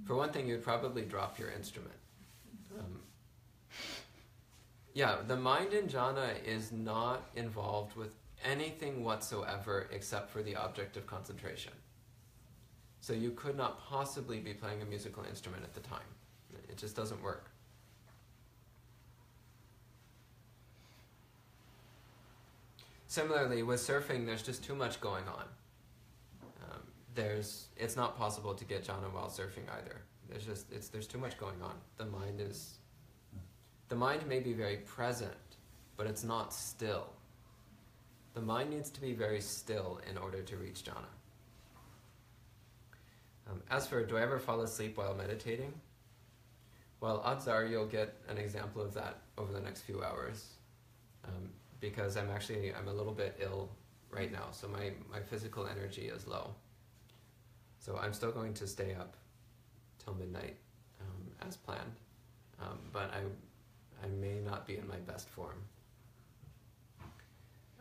For one thing, you'd probably drop your instrument. Um, yeah, the mind in jhana is not involved with anything whatsoever except for the object of concentration. So you could not possibly be playing a musical instrument at the time. It just doesn't work. Similarly, with surfing, there's just too much going on. Um, there's, it's not possible to get jhana while surfing either. There's just, it's, there's too much going on. The mind is, the mind may be very present, but it's not still. The mind needs to be very still in order to reach jhana. Um, as for do I ever fall asleep while meditating? Well, odds are you'll get an example of that over the next few hours. Um, because I'm actually I'm a little bit ill right now, so my, my physical energy is low. So I'm still going to stay up till midnight um, as planned, um, but I I may not be in my best form.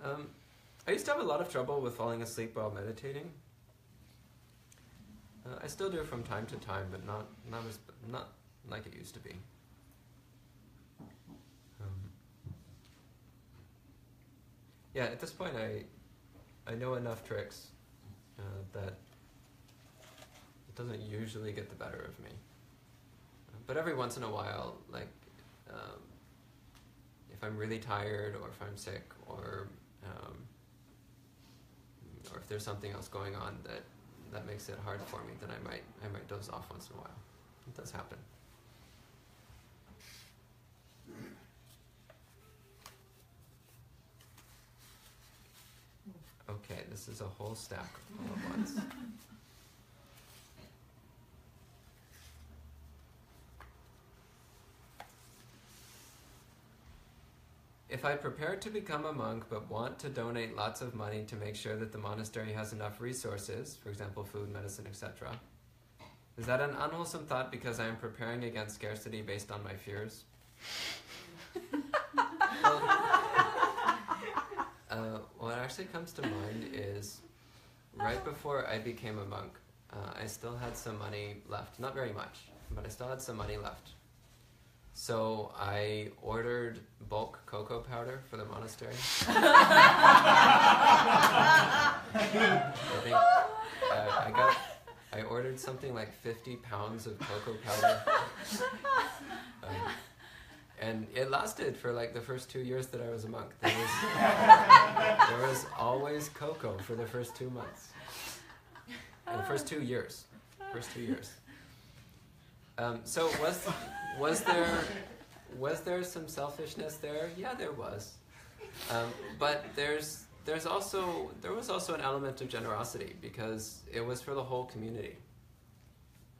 Um, I used to have a lot of trouble with falling asleep while meditating. Uh, I still do from time to time, but not not as not like it used to be. Um, yeah, at this point, I I know enough tricks uh, that it doesn't usually get the better of me. But every once in a while, like um, if I'm really tired, or if I'm sick, or um, or if there's something else going on that that makes it hard for me, then I might I might doze off once in a while. It does happen. Okay, this is a whole stack all at once. If I prepare to become a monk but want to donate lots of money to make sure that the monastery has enough resources, for example, food, medicine, etc., is that an unwholesome thought because I am preparing against scarcity based on my fears? uh, what actually comes to mind is right before I became a monk, uh, I still had some money left. Not very much, but I still had some money left. So I ordered bulk cocoa powder for the monastery. I think uh, I got. I ordered something like 50 pounds of cocoa powder. Um, and it lasted for like the first two years that I was a monk. There was, there was always cocoa for the first two months. The first two years. First two years. Um, so was was there was there some selfishness there? Yeah, there was. Um, but there's there's also there was also an element of generosity because it was for the whole community.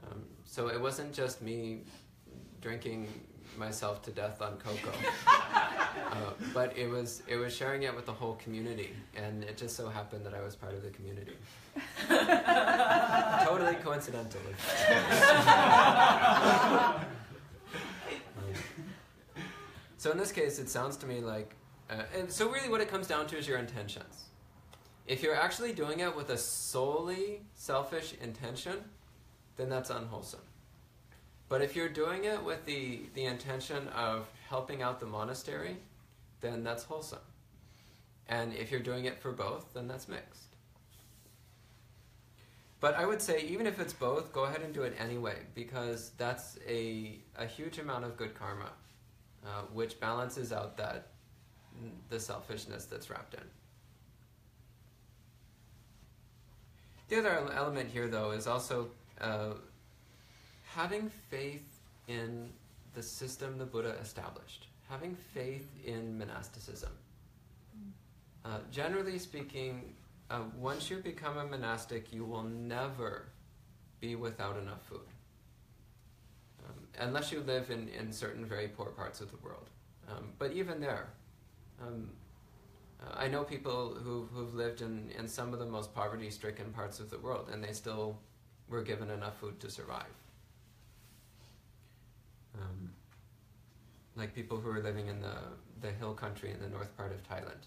Um, so it wasn't just me drinking myself to death on cocoa, uh, but it was it was sharing it with the whole community, and it just so happened that I was part of the community. totally coincidentally. so in this case, it sounds to me like, uh, and so really what it comes down to is your intentions. If you're actually doing it with a solely selfish intention, then that's unwholesome. But if you're doing it with the, the intention of helping out the monastery, then that's wholesome. And if you're doing it for both, then that's mixed. But I would say, even if it's both, go ahead and do it anyway, because that's a, a huge amount of good karma, uh, which balances out that the selfishness that's wrapped in. The other element here, though, is also uh, having faith in the system the Buddha established, having faith in monasticism. Uh, generally speaking, uh, once you become a monastic, you will never be without enough food. Unless you live in, in certain very poor parts of the world. Um, but even there, um, uh, I know people who, who've lived in, in some of the most poverty stricken parts of the world, and they still were given enough food to survive. Um, like people who are living in the, the hill country in the north part of Thailand.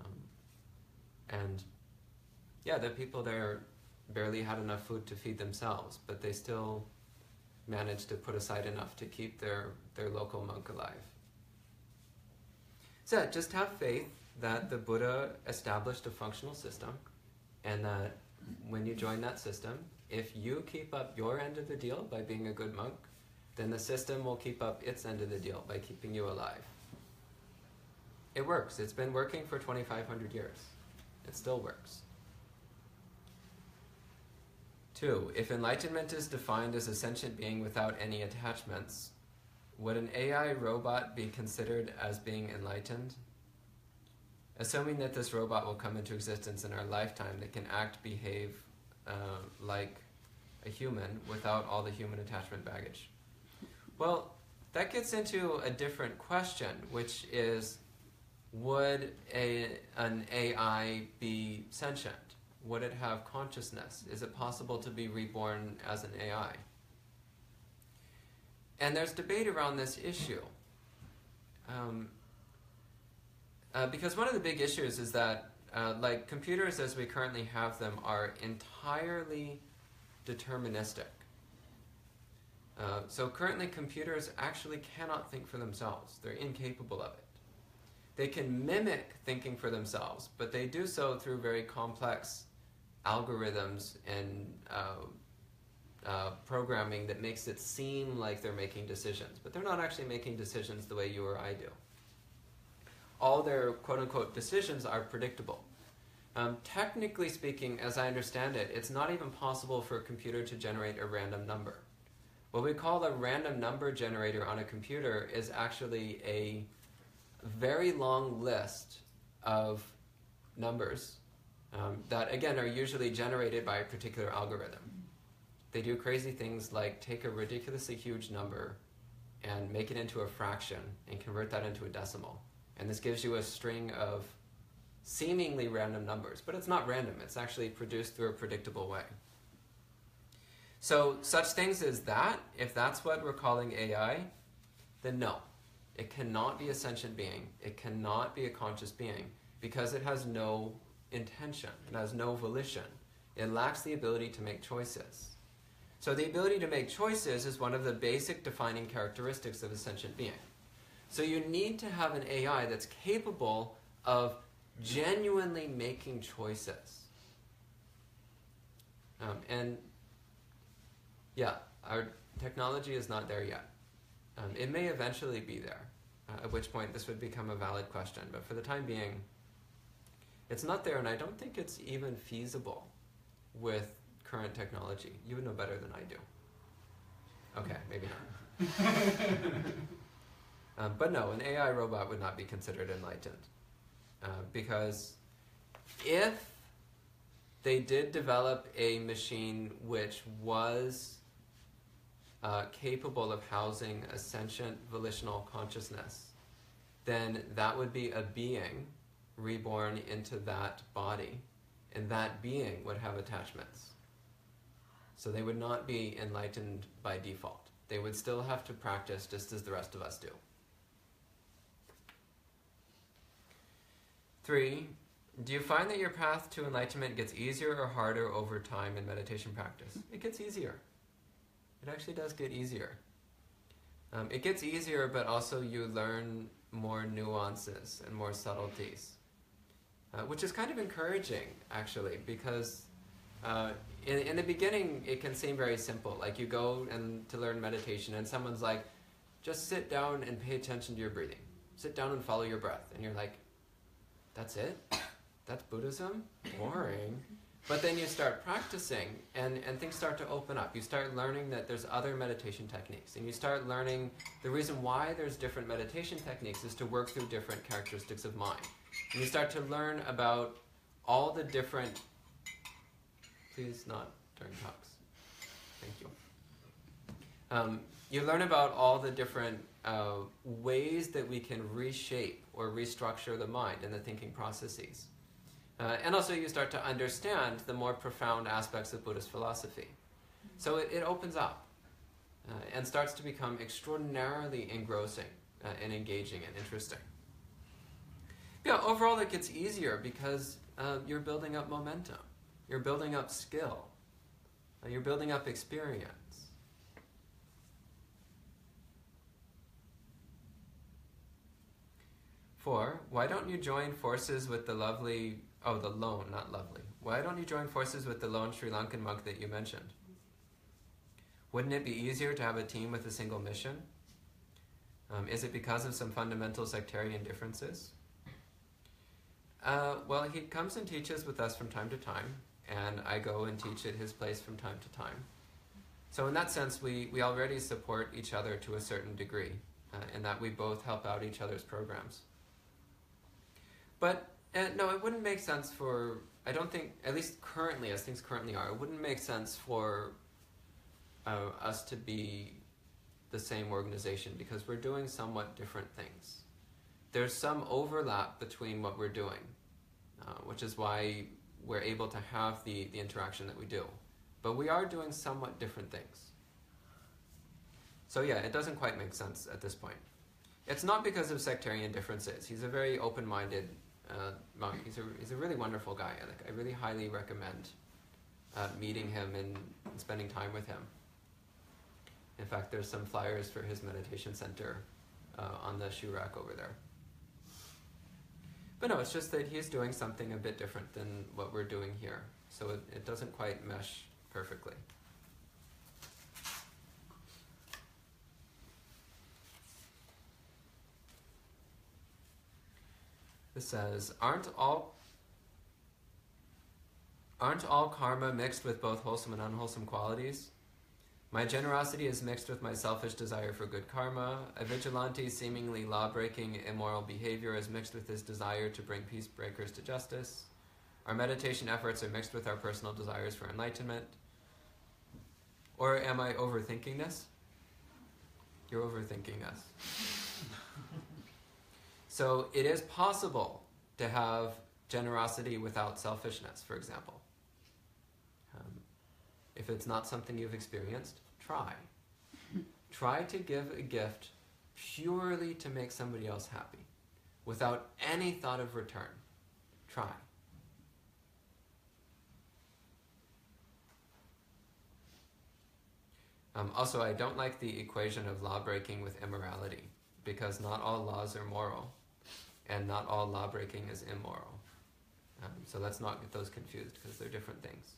Um, and yeah, the people there barely had enough food to feed themselves, but they still managed to put aside enough to keep their, their local monk alive. So just have faith that the Buddha established a functional system and that when you join that system, if you keep up your end of the deal by being a good monk, then the system will keep up its end of the deal by keeping you alive. It works. It's been working for 2,500 years. It still works. Two, if enlightenment is defined as a sentient being without any attachments, would an AI robot be considered as being enlightened? Assuming that this robot will come into existence in our lifetime that can act, behave uh, like a human without all the human attachment baggage. Well, that gets into a different question, which is would a, an AI be sentient? Would it have consciousness? Is it possible to be reborn as an AI? And there's debate around this issue. Um, uh, because one of the big issues is that, uh, like, computers as we currently have them are entirely deterministic. Uh, so currently, computers actually cannot think for themselves. They're incapable of it. They can mimic thinking for themselves, but they do so through very complex algorithms and uh, uh, programming that makes it seem like they're making decisions, but they're not actually making decisions the way you or I do. All their quote unquote decisions are predictable. Um, technically speaking, as I understand it, it's not even possible for a computer to generate a random number. What we call a random number generator on a computer is actually a very long list of numbers um, that, again, are usually generated by a particular algorithm. They do crazy things like take a ridiculously huge number and make it into a fraction and convert that into a decimal. And this gives you a string of seemingly random numbers, but it's not random. It's actually produced through a predictable way. So, such things as that, if that's what we're calling AI, then no. It cannot be a sentient being. It cannot be a conscious being because it has no intention, it has no volition. It lacks the ability to make choices. So, the ability to make choices is one of the basic defining characteristics of a sentient being. So, you need to have an AI that's capable of genuinely making choices. Um, and yeah, our technology is not there yet. Um, it may eventually be there, uh, at which point this would become a valid question. But for the time being, it's not there, and I don't think it's even feasible with current technology. You would know better than I do. Okay, maybe not. um, but no, an AI robot would not be considered enlightened. Uh, because if they did develop a machine which was uh, capable of housing a sentient volitional consciousness, then that would be a being reborn into that body, and that being would have attachments. So they would not be enlightened by default. They would still have to practice just as the rest of us do. Three, do you find that your path to enlightenment gets easier or harder over time in meditation practice? It gets easier. It actually does get easier. Um, it gets easier, but also you learn more nuances and more subtleties, uh, which is kind of encouraging, actually, because uh, in, in the beginning it can seem very simple. Like you go and to learn meditation, and someone's like, just sit down and pay attention to your breathing. Sit down and follow your breath. And you're like, that's it? That's Buddhism? Boring. But then you start practicing and, and things start to open up. You start learning that there's other meditation techniques. And you start learning the reason why there's different meditation techniques is to work through different characteristics of mind. And you start to learn about all the different. Please, not during talks. Thank you. Um, you learn about all the different uh, ways that we can reshape or restructure the mind and the thinking processes. Uh, and also, you start to understand the more profound aspects of Buddhist philosophy. So it, it opens up uh, and starts to become extraordinarily engrossing uh, and engaging and interesting. Yeah, overall, it gets easier because uh, you're building up momentum, you're building up skill, uh, you're building up experience. Four, why don't you join forces with the lovely, oh, the lone, not lovely. Why don't you join forces with the lone Sri Lankan monk that you mentioned? Wouldn't it be easier to have a team with a single mission? Um, is it because of some fundamental sectarian differences? Uh, well, he comes and teaches with us from time to time, and I go and teach at his place from time to time. So, in that sense, we, we already support each other to a certain degree, uh, in that we both help out each other's programs. But uh, no, it wouldn't make sense for. I don't think, at least currently, as things currently are, it wouldn't make sense for uh, us to be the same organization because we're doing somewhat different things. There's some overlap between what we're doing, uh, which is why we're able to have the, the interaction that we do. But we are doing somewhat different things. So, yeah, it doesn't quite make sense at this point. It's not because of sectarian differences. He's a very open minded uh, monk. He's a, he's a really wonderful guy. I, like, I really highly recommend uh, meeting him and, and spending time with him. In fact, there's some flyers for his meditation center uh, on the shoe rack over there. But no, it's just that he's doing something a bit different than what we're doing here. So it, it doesn't quite mesh perfectly. This says, aren't all aren't all karma mixed with both wholesome and unwholesome qualities? My generosity is mixed with my selfish desire for good karma. A vigilante's seemingly law breaking, immoral behavior is mixed with his desire to bring peace breakers to justice. Our meditation efforts are mixed with our personal desires for enlightenment. Or am I overthinking this? You're overthinking this. so it is possible to have generosity without selfishness, for example. If it's not something you've experienced, try. try to give a gift purely to make somebody else happy, without any thought of return. Try. Um, also, I don't like the equation of law breaking with immorality, because not all laws are moral, and not all law breaking is immoral. Um, so let's not get those confused, because they're different things.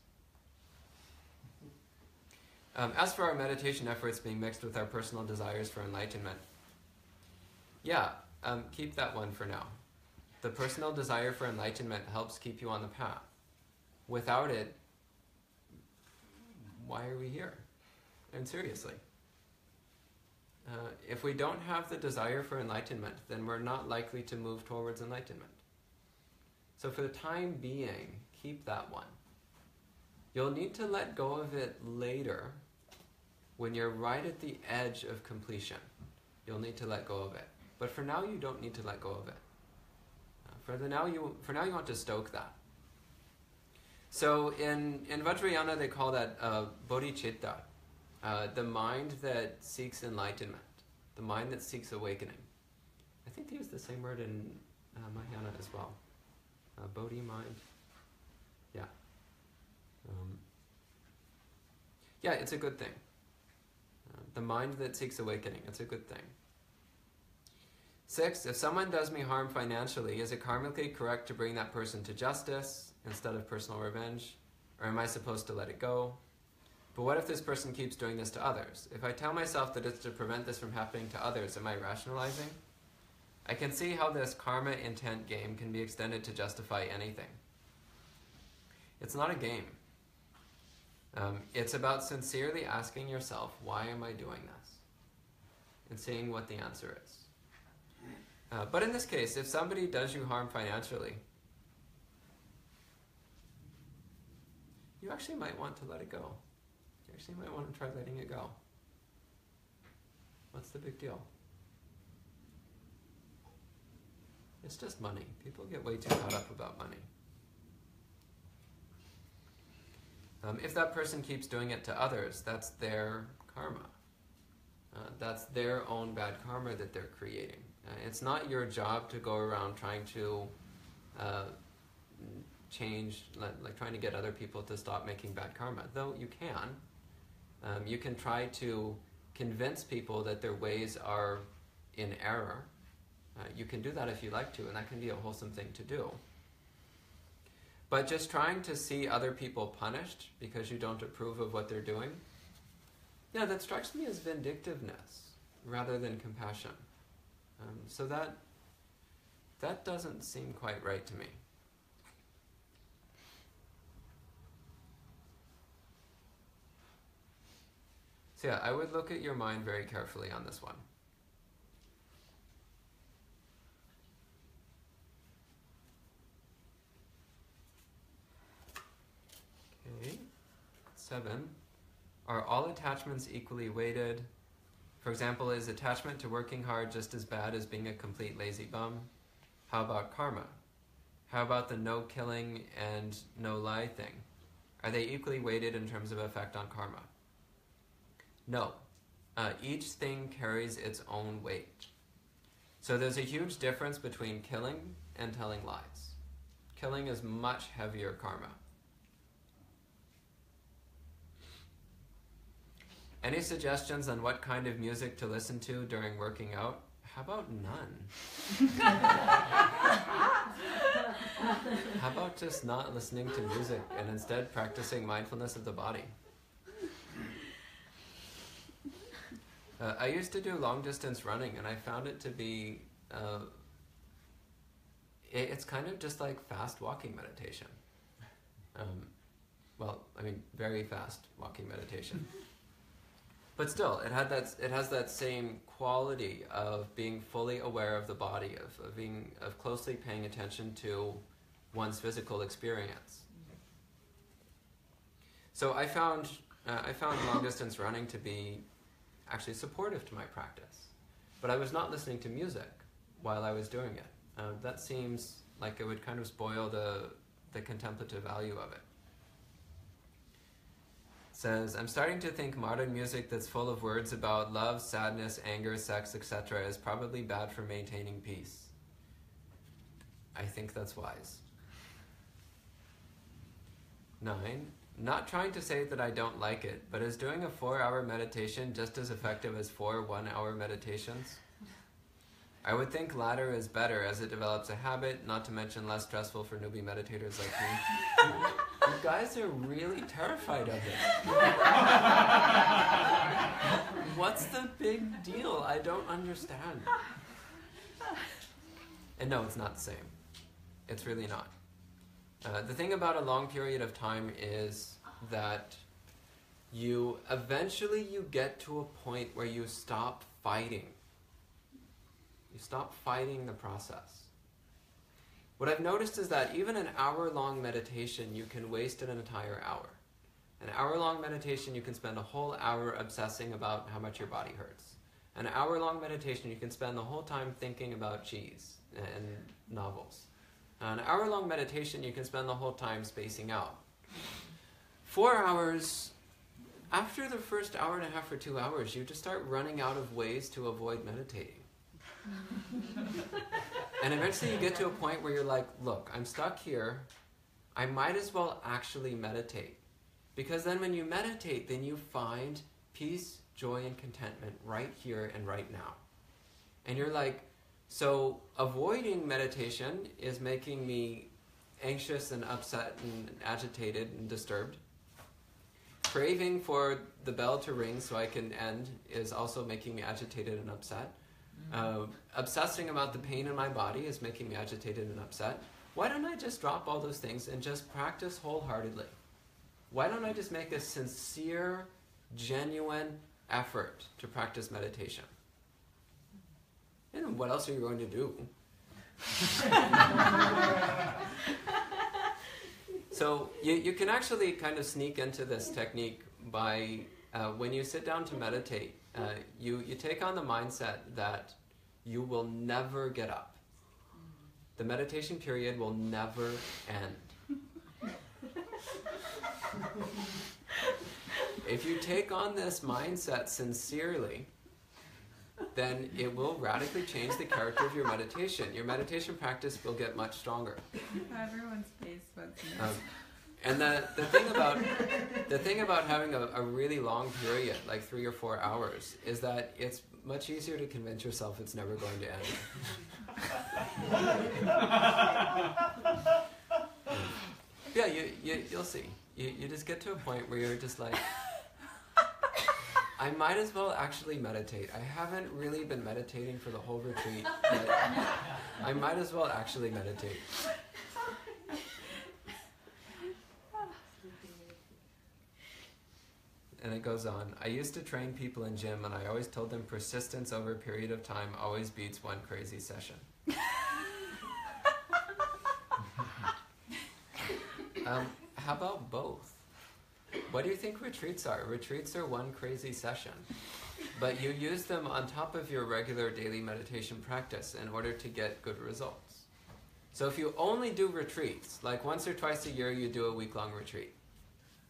Um, as for our meditation efforts being mixed with our personal desires for enlightenment, yeah, um, keep that one for now. The personal desire for enlightenment helps keep you on the path. Without it, why are we here? And seriously. Uh, if we don't have the desire for enlightenment, then we're not likely to move towards enlightenment. So, for the time being, keep that one. You'll need to let go of it later when you're right at the edge of completion. You'll need to let go of it. But for now, you don't need to let go of it. Uh, for, the now you, for now, you want to stoke that. So, in, in Vajrayana, they call that uh, bodhicitta uh, the mind that seeks enlightenment, the mind that seeks awakening. I think they use the same word in uh, Mahayana as well. Uh, Bodhi mind. Yeah. Um, yeah, it's a good thing. The mind that seeks awakening, it's a good thing. Six, if someone does me harm financially, is it karmically correct to bring that person to justice instead of personal revenge? Or am I supposed to let it go? But what if this person keeps doing this to others? If I tell myself that it's to prevent this from happening to others, am I rationalizing? I can see how this karma intent game can be extended to justify anything. It's not a game. Um, it's about sincerely asking yourself, why am I doing this? And seeing what the answer is. Uh, but in this case, if somebody does you harm financially, you actually might want to let it go you actually might want to try letting it go. What's the big deal? It's just money. People get way too caught up about money. Um, if that person keeps doing it to others, that's their karma. Uh, that's their own bad karma that they're creating. Uh, it's not your job to go around trying to uh, change, like, like, trying to get other people to stop making bad karma. Though you can, um, you can try to convince people that their ways are in error. Uh, you can do that if you like to, and that can be a wholesome thing to do. But just trying to see other people punished because you don't approve of what they're doing, yeah, that strikes me as vindictiveness rather than compassion. Um, so that that doesn't seem quite right to me. So yeah, I would look at your mind very carefully on this one. Okay, seven. Are all attachments equally weighted? For example, is attachment to working hard just as bad as being a complete lazy bum? How about karma? How about the no killing and no lie thing? Are they equally weighted in terms of effect on karma? No. Uh, each thing carries its own weight. So there's a huge difference between killing and telling lies. Killing is much heavier karma. Any suggestions on what kind of music to listen to during working out? How about none? How about just not listening to music and instead practicing mindfulness of the body? Uh, I used to do long distance running and I found it to be, uh, it, it's kind of just like fast walking meditation. Um, well, I mean, very fast walking meditation. But still, it had that. It has that same quality of being fully aware of the body, of, of being of closely paying attention to one's physical experience. So I found uh, I found long distance running to be actually supportive to my practice, but I was not listening to music while I was doing it. Uh, that seems like it would kind of spoil the the contemplative value of it says, I'm starting to think modern music that's full of words about love, sadness, anger, sex, etc. is probably bad for maintaining peace. I think that's wise. Nine, not trying to say that I don't like it, but is doing a four hour meditation just as effective as four one hour meditations? I would think latter is better as it develops a habit, not to mention less stressful for newbie meditators like me. you guys are really terrified of it. What's the big deal? I don't understand. And no, it's not the same. It's really not. Uh, the thing about a long period of time is that you eventually you get to a point where you stop fighting you stop fighting the process. What I've noticed is that even an hour long meditation, you can waste an entire hour. An hour long meditation, you can spend a whole hour obsessing about how much your body hurts. An hour long meditation, you can spend the whole time thinking about cheese and novels. An hour long meditation, you can spend the whole time spacing out. Four hours, after the first hour and a half or two hours, you just start running out of ways to avoid meditating and eventually you get to a point where you're like, look, I'm stuck here. I might as well actually meditate. Because then when you meditate, then you find peace, joy, and contentment right here and right now. And you're like, so avoiding meditation is making me anxious and upset and agitated and disturbed. Craving for the bell to ring so I can end is also making me agitated and upset. Uh, obsessing about the pain in my body is making me agitated and upset. Why don't I just drop all those things and just practice wholeheartedly? Why don't I just make a sincere, genuine effort to practice meditation? And what else are you going to do? so you, you can actually kind of sneak into this technique by uh, when you sit down to meditate, uh, you, you take on the mindset that you will never get up. The meditation period will never end. if you take on this mindset sincerely, then it will radically change the character of your meditation. Your meditation practice will get much stronger. Everyone's face was. Um, and the, the thing about the thing about having a, a really long period, like three or four hours, is that it's much easier to convince yourself it's never going to end. yeah, you, you you'll see. You you just get to a point where you're just like I might as well actually meditate. I haven't really been meditating for the whole retreat. I might as well actually meditate. And it goes on. I used to train people in gym, and I always told them persistence over a period of time always beats one crazy session. um, how about both? What do you think retreats are? Retreats are one crazy session, but you use them on top of your regular daily meditation practice in order to get good results. So if you only do retreats, like once or twice a year you do a week long retreat,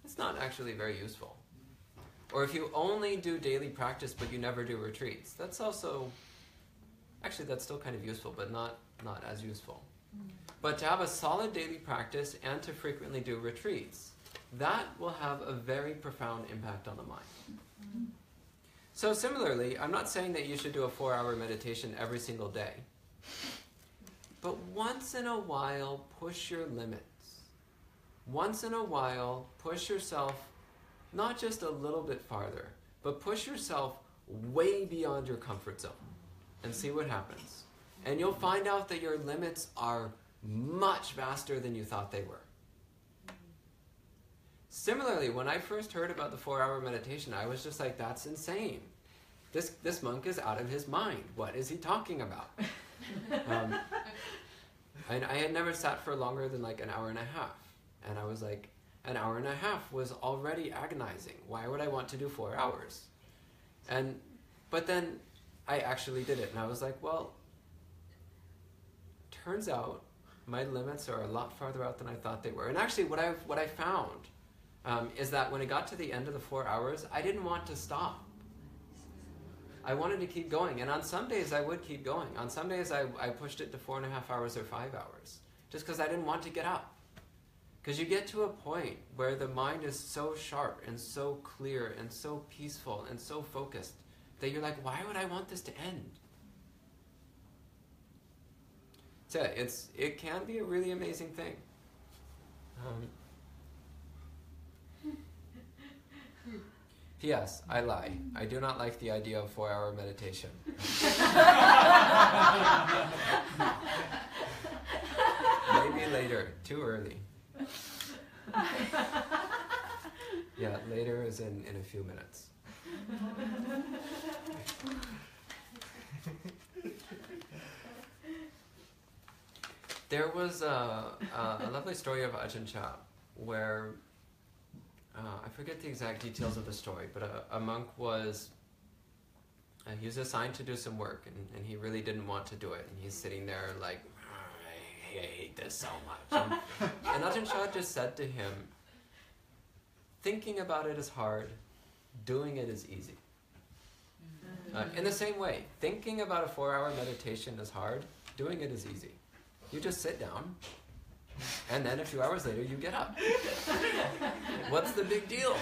it's not actually very useful. Or if you only do daily practice but you never do retreats, that's also actually that's still kind of useful, but not not as useful. Mm. But to have a solid daily practice and to frequently do retreats, that will have a very profound impact on the mind. Mm. So, similarly, I'm not saying that you should do a four hour meditation every single day. But once in a while, push your limits. Once in a while, push yourself not just a little bit farther, but push yourself way beyond your comfort zone and see what happens. And you'll find out that your limits are much vaster than you thought they were. Similarly, when I first heard about the four hour meditation, I was just like, that's insane. This, this monk is out of his mind. What is he talking about? um, and I had never sat for longer than like an hour and a half. And I was like, an hour and a half was already agonizing. Why would I want to do four hours? And, but then I actually did it. And I was like, well, turns out my limits are a lot farther out than I thought they were. And actually, what I what I found um, is that when it got to the end of the four hours, I didn't want to stop. I wanted to keep going, and on some days I would keep going. On some days I, I pushed it to four and a half hours or five hours, just because I didn't want to get up. Because you get to a point where the mind is so sharp and so clear and so peaceful and so focused that you're like, why would I want this to end? So it's it can be a really amazing thing. Um, P.S. I lie. I do not like the idea of four-hour meditation. Maybe later. Too early. Yeah, later is in, in a few minutes. There was a, a, a lovely story of Ajahn Chah where uh, I forget the exact details of the story, but a, a monk was uh, he was assigned to do some work, and, and he really didn't want to do it, and he's sitting there like, I hate this so much. And, Ajahn Chah just said to him, thinking about it is hard, doing it is easy. Uh, in the same way, thinking about a four-hour meditation is hard, doing it is easy. You just sit down, and then a few hours later you get up. What's the big deal?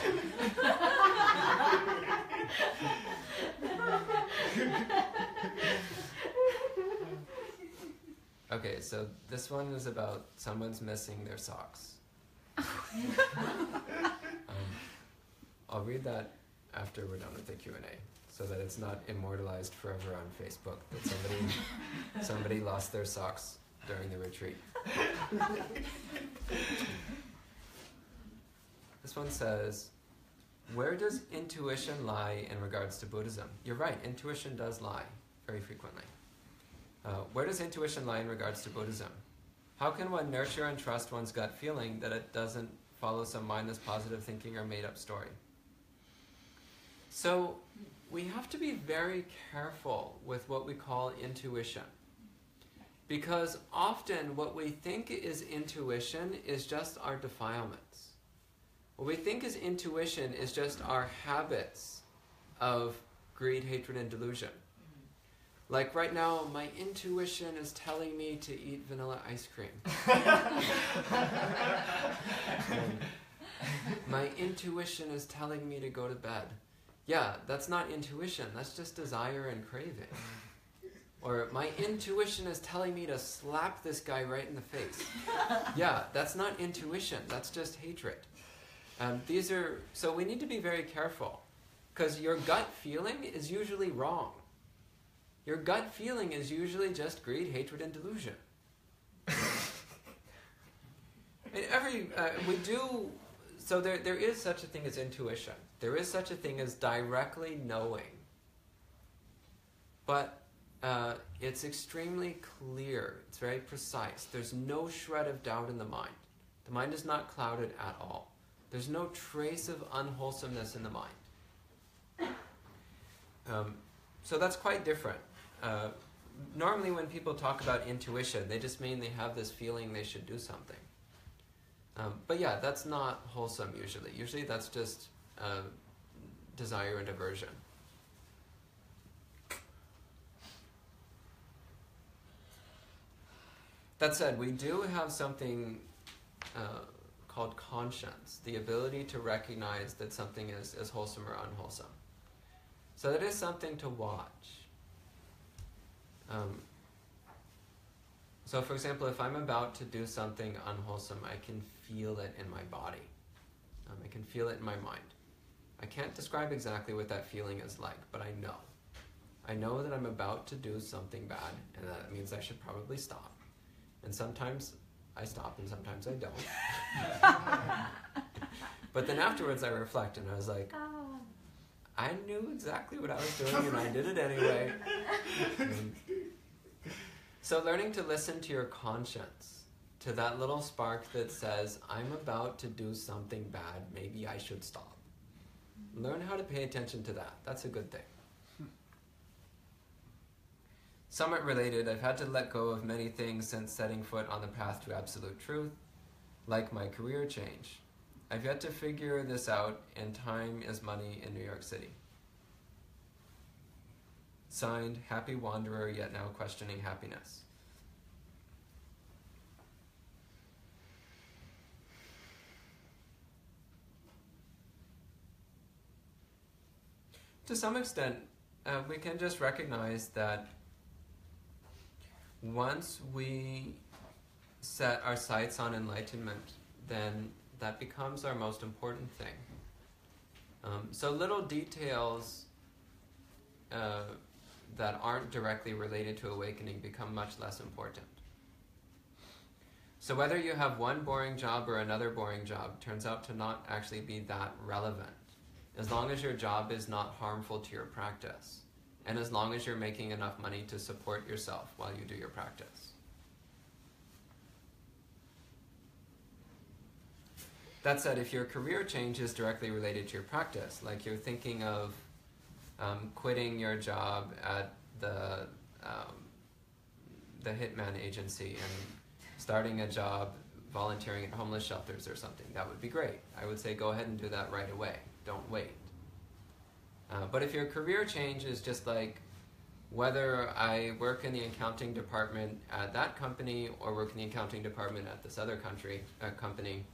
okay, so this one is about someone's missing their socks. um, I'll read that after we're done with the Q and A, so that it's not immortalized forever on Facebook that somebody somebody lost their socks during the retreat. this one says, Where does intuition lie in regards to Buddhism? You're right, intuition does lie very frequently. Uh, where does intuition lie in regards to Buddhism? How can one nurture and trust one's gut feeling that it doesn't follow some mindless positive thinking or made up story? So, we have to be very careful with what we call intuition. Because often what we think is intuition is just our defilements. What we think is intuition is just our habits of greed, hatred, and delusion. Like right now, my intuition is telling me to eat vanilla ice cream. my intuition is telling me to go to bed. Yeah, that's not intuition, that's just desire and craving. Or my intuition is telling me to slap this guy right in the face. yeah, that's not intuition, that's just hatred. Um, these are, so we need to be very careful because your gut feeling is usually wrong. Your gut feeling is usually just greed, hatred, and delusion. and every, uh, we do, so there, there is such a thing as intuition. There is such a thing as directly knowing. But uh, it's extremely clear. It's very precise. There's no shred of doubt in the mind. The mind is not clouded at all. There's no trace of unwholesomeness in the mind. Um, so that's quite different. Uh, normally, when people talk about intuition, they just mean they have this feeling they should do something. Um, but yeah, that's not wholesome usually. Usually, that's just uh, desire and aversion. That said, we do have something uh, called conscience, the ability to recognize that something is, is wholesome or unwholesome. So that is something to watch. Um, so, for example, if I'm about to do something unwholesome, I can feel it in my body. Um, I can feel it in my mind. I can't describe exactly what that feeling is like, but I know. I know that I'm about to do something bad, and that means I should probably stop. And sometimes I stop, and sometimes I don't. but then afterwards, I reflect, and I was like, I knew exactly what I was doing, and I did it anyway. So, learning to listen to your conscience, to that little spark that says, I'm about to do something bad, maybe I should stop. Learn how to pay attention to that. That's a good thing. Somewhat related, I've had to let go of many things since setting foot on the path to absolute truth, like my career change. I've yet to figure this out, and time is money in New York City. Signed, Happy Wanderer, yet now questioning happiness. To some extent, uh, we can just recognize that once we set our sights on enlightenment, then that becomes our most important thing. Um, so little details uh, that aren't directly related to awakening become much less important. So whether you have one boring job or another boring job turns out to not actually be that relevant, as long as your job is not harmful to your practice, and as long as you're making enough money to support yourself while you do your practice. That said, if your career change is directly related to your practice, like you're thinking of um, quitting your job at the um, the hitman agency and starting a job volunteering at homeless shelters or something, that would be great. I would say go ahead and do that right away. Don't wait. Uh, but if your career change is just like whether I work in the accounting department at that company or work in the accounting department at this other country uh, company,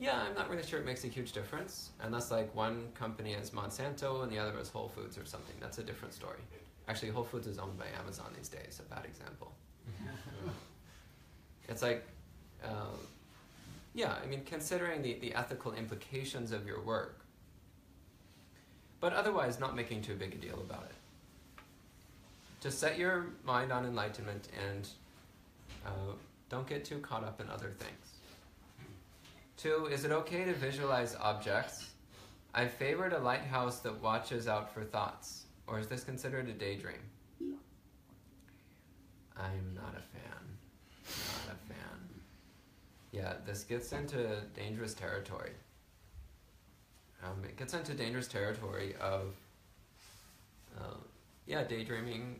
yeah, I'm not really sure it makes a huge difference. Unless like one company is Monsanto and the other is Whole Foods or something. That's a different story. Actually, Whole Foods is owned by Amazon these days. A bad example. it's like, uh, yeah, I mean, considering the, the ethical implications of your work, but otherwise not making too big a deal about it. Just set your mind on enlightenment and uh, don't get too caught up in other things. Two, is it okay to visualize objects? I favored a lighthouse that watches out for thoughts. Or is this considered a daydream? I'm not a fan. Not a fan. Yeah, this gets into dangerous territory. Um, it gets into dangerous territory of, uh, yeah, daydreaming,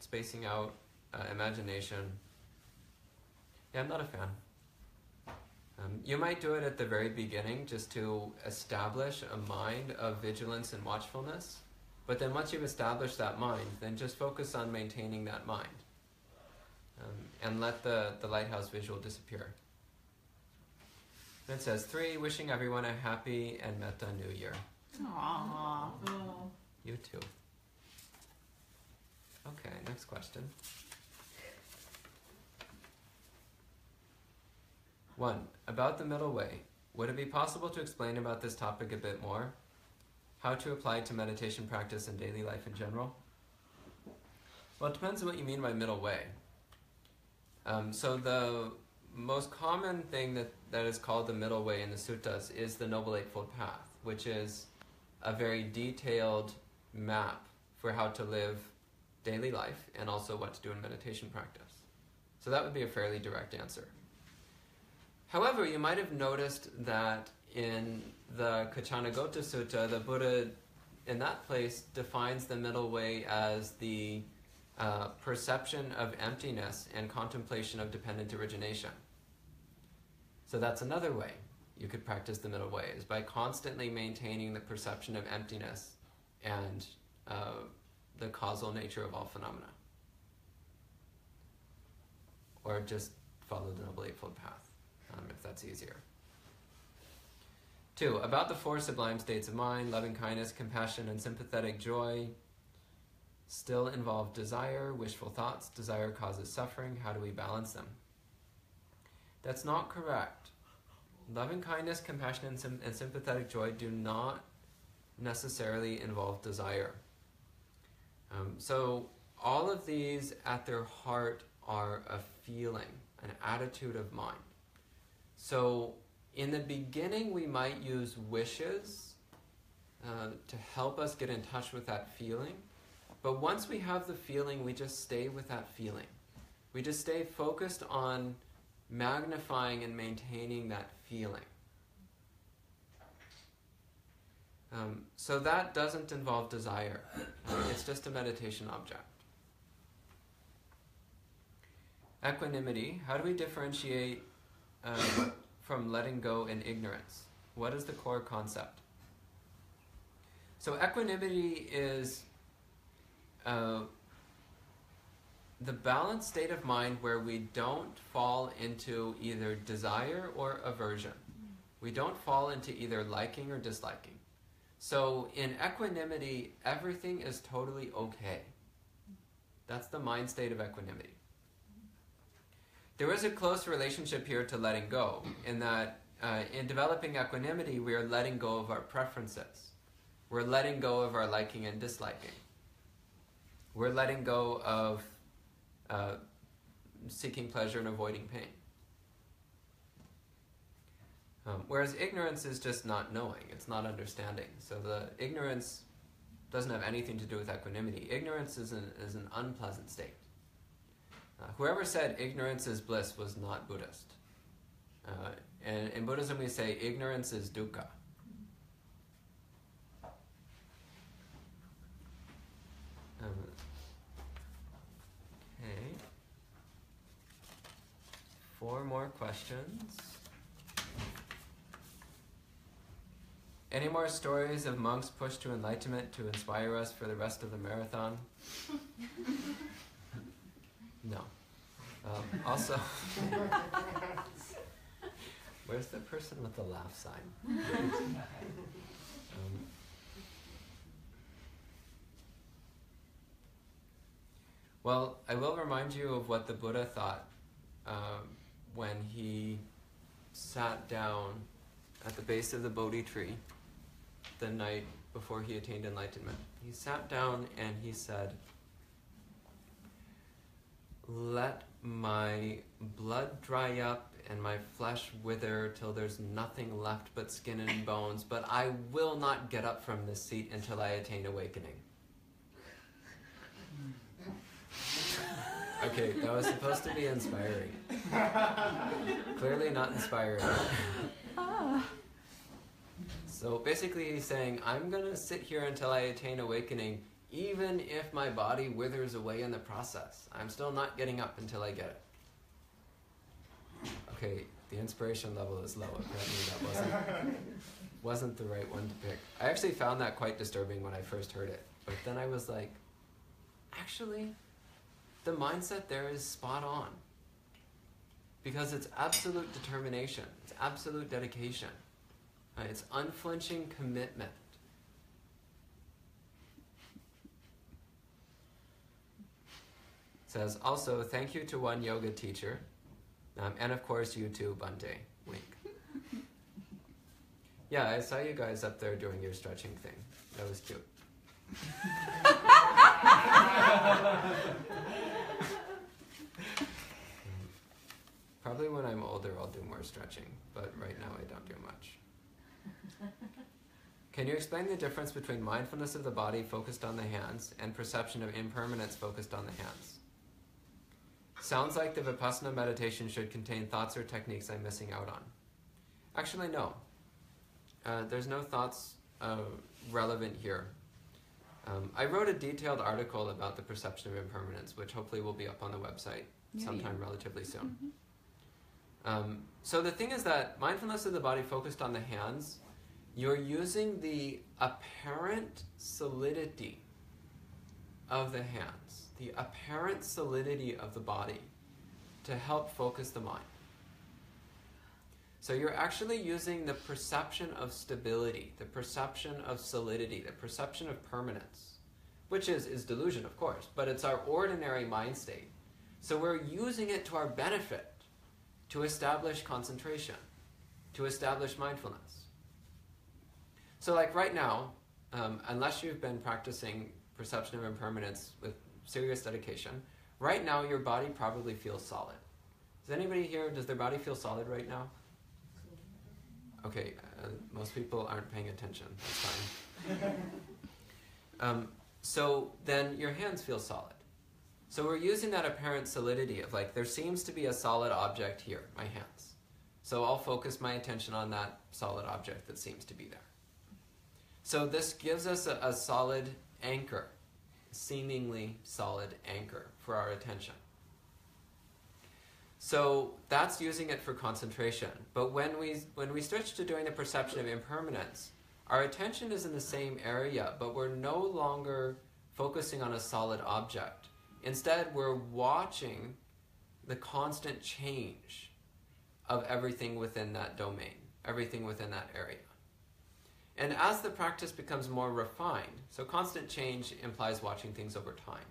spacing out, uh, imagination. Yeah, I'm not a fan. Um, you might do it at the very beginning just to establish a mind of vigilance and watchfulness. But then once you've established that mind, then just focus on maintaining that mind. Um, and let the, the lighthouse visual disappear. Then it says, three, wishing everyone a happy and metta new year. Aww. Oh. You too. Okay, next question. One, about the middle way. Would it be possible to explain about this topic a bit more? How to apply to meditation practice and daily life in general? Well, it depends on what you mean by middle way. Um, so the most common thing that, that is called the middle way in the suttas is the Noble Eightfold Path, which is a very detailed map for how to live daily life and also what to do in meditation practice. So that would be a fairly direct answer. However, you might have noticed that in the Kaccanagotta Sutta, the Buddha in that place defines the middle way as the uh, perception of emptiness and contemplation of dependent origination. So that's another way you could practice the middle way is by constantly maintaining the perception of emptiness and uh, the causal nature of all phenomena. Or just follow the Noble Eightfold Path um, if that's easier. Two, about the four sublime states of mind, loving kindness, compassion, and sympathetic joy, still involve desire, wishful thoughts. Desire causes suffering. How do we balance them? That's not correct. Loving kindness, compassion, and, and sympathetic joy do not necessarily involve desire. Um, so, all of these at their heart are a feeling, an attitude of mind. So, in the beginning, we might use wishes uh, to help us get in touch with that feeling. But once we have the feeling, we just stay with that feeling. We just stay focused on magnifying and maintaining that feeling. Um, so that doesn't involve desire, it's just a meditation object. Equanimity, how do we differentiate uh, from letting go in ignorance? What is the core concept? So, equanimity is uh, the balanced state of mind where we don't fall into either desire or aversion. We don't fall into either liking or disliking. So, in equanimity, everything is totally okay. That's the mind state of equanimity. There is a close relationship here to letting go, in that uh, in developing equanimity, we are letting go of our preferences. We're letting go of our liking and disliking. We're letting go of uh, seeking pleasure and avoiding pain. Um, whereas ignorance is just not knowing, it's not understanding. So the ignorance doesn't have anything to do with equanimity. Ignorance is an, is an unpleasant state. Uh, whoever said ignorance is bliss was not Buddhist. Uh, and in Buddhism, we say ignorance is dukkha. Um, okay. Four more questions. Any more stories of monks pushed to enlightenment to inspire us for the rest of the marathon? no. Um, also, where's the person with the laugh sign? Um, well, I will remind you of what the Buddha thought um, when he sat down at the base of the Bodhi tree the night before he attained enlightenment. He sat down and he said, Let my blood dry up and my flesh wither till there's nothing left but skin and bones, but I will not get up from this seat until I attain awakening. Okay, that was supposed to be inspiring. Clearly not inspiring. So basically, he's saying, I'm to sit here until I attain awakening, even if my body withers away in the process. I'm still not getting up until I get it. Okay, the inspiration level is low. Apparently, that wasn't, wasn't the right one to pick. I actually found that quite disturbing when I first heard it. But then I was like, actually, the mindset there is spot on. Because it's absolute determination, it's absolute dedication. Uh, it's unflinching commitment. Says also, thank you to one yoga teacher, um, and of course you too, Bhante. Wink. Yeah, I saw you guys up there doing your stretching thing. That was cute. Probably when I'm older, I'll do more stretching, but right now I don't do much. Can you explain the difference between mindfulness of the body focused on the hands and perception of impermanence focused on the hands? Sounds like the Vipassana meditation should contain thoughts or techniques I'm missing out on. Actually, no. Uh, there's no thoughts uh, relevant here. Um, I wrote a detailed article about the perception of impermanence, which hopefully will be up on the website Yeah, sometime yeah. relatively soon. Mhm. Um, so the thing is that mindfulness of the body focused on the hands, you're using the apparent solidity of the hands, the apparent solidity of the body to help focus the mind. So you're actually using the perception of stability, the perception of solidity, the perception of permanence, which is, is delusion, of course, but it's our ordinary mind state. So we're using it to our benefit to establish concentration, to establish mindfulness. So, like right now, um, unless you've been practicing perception of impermanence with serious dedication, right now your body probably feels solid. Does anybody here, does their body feel solid right now? Okay, uh, most people aren't paying attention. That's fine. um, so then your hands feel solid. So we're using that apparent solidity of like, there seems to be a solid object here, my hands. So I'll focus my attention on that solid object that seems to be there. So this gives us a, a solid anchor, seemingly solid anchor for our attention. So that's using it for concentration. But when we when we switch to doing the perception of impermanence, our attention is in the same area, but we're no longer focusing on a solid object. Instead, we're watching the constant change of everything within that domain, everything within that area. And as the practice becomes more refined, so constant change implies watching things over time.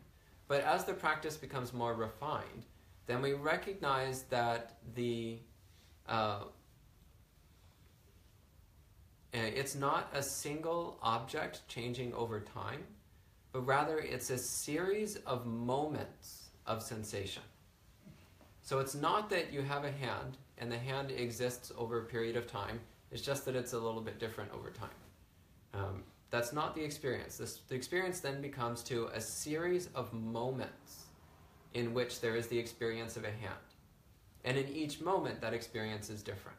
But as the practice becomes more refined, then we recognize that the uh, eh, it's not a single object changing over time, but rather it's a series of moments of sensation. So it's not that you have a hand and the hand exists over a period of time, it's just that it's a little bit different over time. Um, that's not the experience. This, the experience then becomes to a series of moments in which there is the experience of a hand. And in each moment, that experience is different.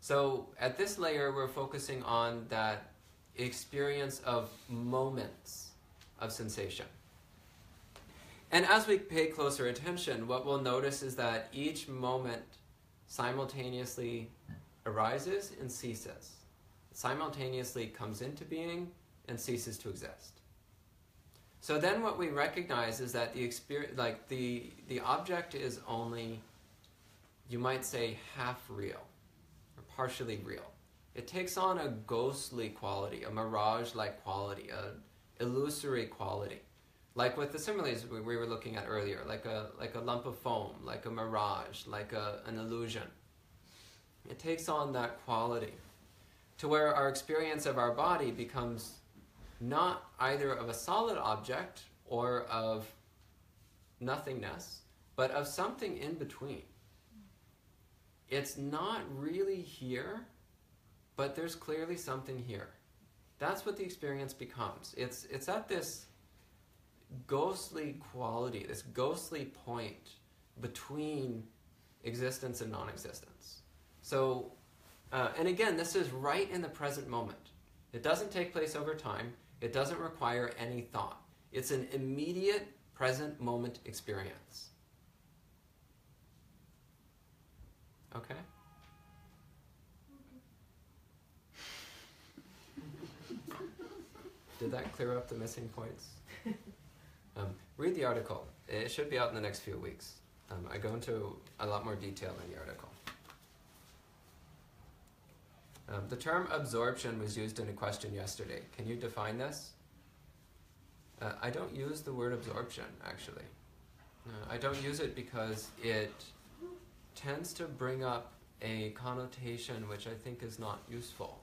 So at this layer, we're focusing on that experience of moments of sensation. And as we pay closer attention, what we'll notice is that each moment simultaneously arises and ceases, simultaneously comes into being and ceases to exist. So then what we recognize is that the experience, like the, the object is only, you might say, half real or partially real. It takes on a ghostly quality, a mirage-like quality, a illusory quality. Like with the similes we, we were looking at earlier, like a, like a lump of foam, like a mirage, like a, an illusion. It takes on that quality to where our experience of our body becomes not either of a solid object or of nothingness, but of something in between. It's not really here, but there's clearly something here. That's what the experience becomes. It's, it's at this ghostly quality, this ghostly point between existence and non existence. So, uh, and again, this is right in the present moment. It doesn't take place over time. It doesn't require any thought. It's an immediate, present moment experience. Okay? Did that clear up the missing points? Um, read the article. It should be out in the next few weeks. Um, I go into a lot more detail in the article. Um, the term absorption was used in a question yesterday. Can you define this? Uh, I don't use the word absorption, actually. Uh, I don't use it because it tends to bring up a connotation which I think is not useful.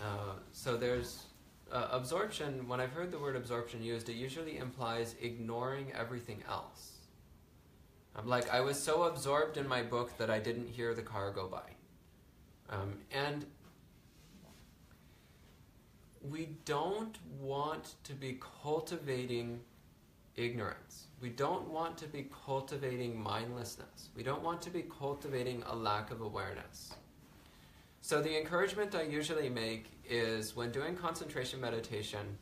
Uh, so there's uh, absorption, when I've heard the word absorption used, it usually implies ignoring everything else. I'm like, I was so absorbed in my book that I didn't hear the car go by. Um, and we don't want to be cultivating ignorance. We don't want to be cultivating mindlessness. We don't want to be cultivating a lack of awareness. So, the encouragement I usually make is when doing concentration meditation,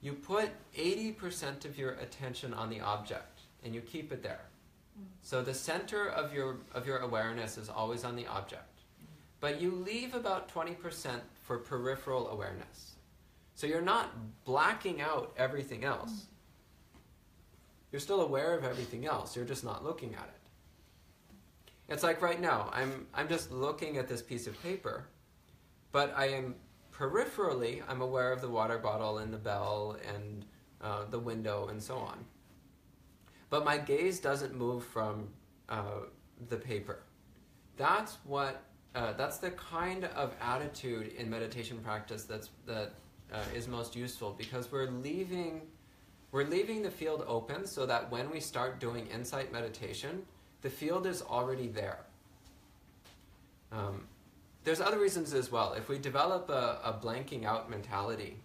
you put 80% of your attention on the object and you keep it there. So, the center of your, of your awareness is always on the object. But you leave about 20% for peripheral awareness. So you're not blacking out everything else. You're still aware of everything else, you're just not looking at it. It's like right now, I'm I'm just looking at this piece of paper, but I am peripherally I'm aware of the water bottle and the bell and uh, the window and so on. But my gaze doesn't move from uh, the paper. That's what uh, that's the kind of attitude in meditation practice that's that uh, is most useful because we're leaving we're leaving the field open so that when we start doing insight meditation, the field is already there. Um, there's other reasons as well. If we develop a, a blanking out mentality,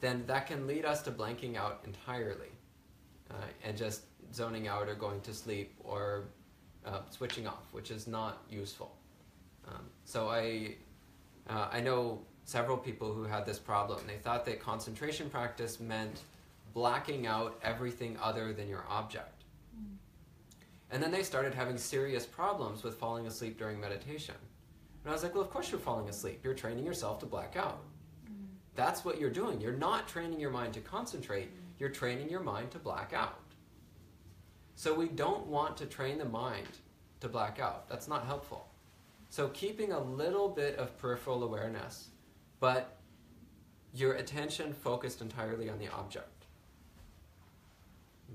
then that can lead us to blanking out entirely uh, and just zoning out or going to sleep or uh, switching off, which is not useful. Um, so I, uh, I know several people who had this problem. They thought that concentration practice meant blacking out everything other than your object. Mm. And then they started having serious problems with falling asleep during meditation. And I was like, well, of course you're falling asleep. You're training yourself to black out. Mm. That's what you're doing. You're not training your mind to concentrate, mm. you're training your mind to black out. So we don't want to train the mind to black out. That's not helpful. So keeping a little bit of peripheral awareness, but your attention focused entirely on the object.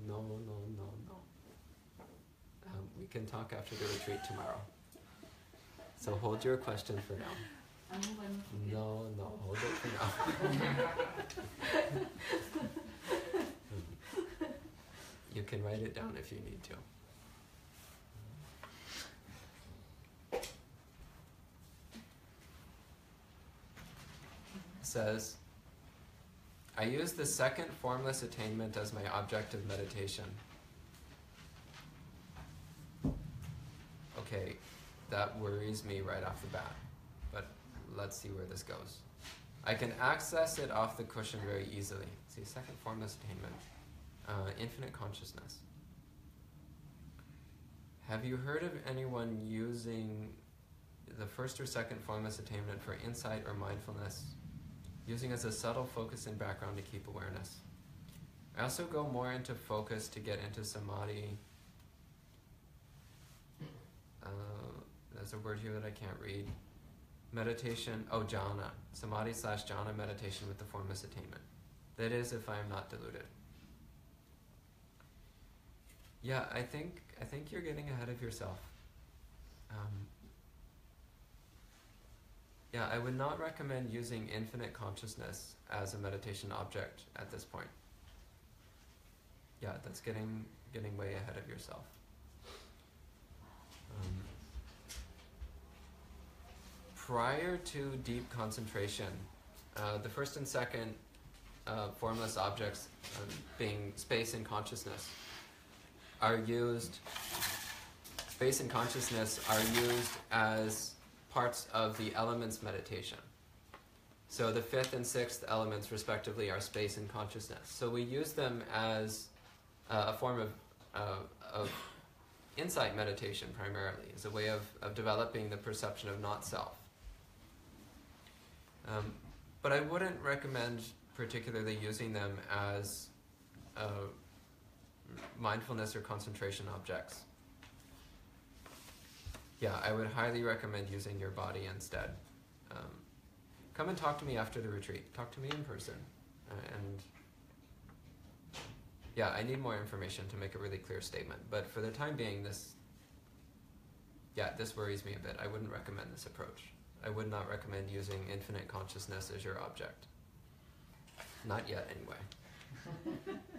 No, no, no, no. Um, we can talk after the retreat tomorrow. So hold your question for now. No, no, hold it for now. you can write it down if you need to. Says, I use the second formless attainment as my object of meditation. Okay, that worries me right off the bat, but let's see where this goes. I can access it off the cushion very easily. See, second formless attainment, uh, infinite consciousness. Have you heard of anyone using the first or second formless attainment for insight or mindfulness using as a subtle focus in background to keep awareness. I also go more into focus to get into samadhi. Uh, there's a word here that I can't read. Meditation, oh, jhana. Samadhi slash jhana meditation with the formless attainment. That is if I am not deluded. Yeah, I think I think you're getting ahead of yourself. Um, yeah, I would not recommend using infinite consciousness as a meditation object at this point. Yeah, that's getting getting way ahead of yourself. Um, prior to deep concentration, uh, the first and second uh, formless objects, um, being space and consciousness, are used. Space and consciousness are used as parts of the elements meditation. So the fifth and sixth elements, respectively, are space and consciousness. So we use them as uh, a form of, uh, of insight meditation primarily, as a way of, of developing the perception of not self. Um, but I wouldn't recommend particularly using them as uh, mindfulness or concentration objects yeah, I would highly recommend using your body instead. Um, come and talk to me after the retreat. Talk to me in person. Uh, and yeah, I need more information to make a really clear statement. But for the time being, this, yeah, this worries me a bit. I wouldn't recommend this approach. I would not recommend using infinite consciousness as your object. Not yet, anyway.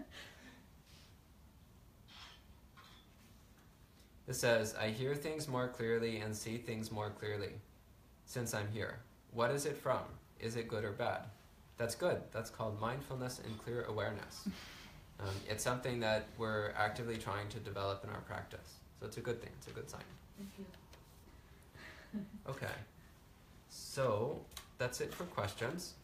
It says, I hear things more clearly and see things more clearly since I'm here. What is it from? Is it good or bad? That's good. That's called mindfulness and clear awareness. Um, it's something that we're actively trying to develop in our practice. So it's a good thing, it's a good sign. Thank you. okay. So that's it for questions.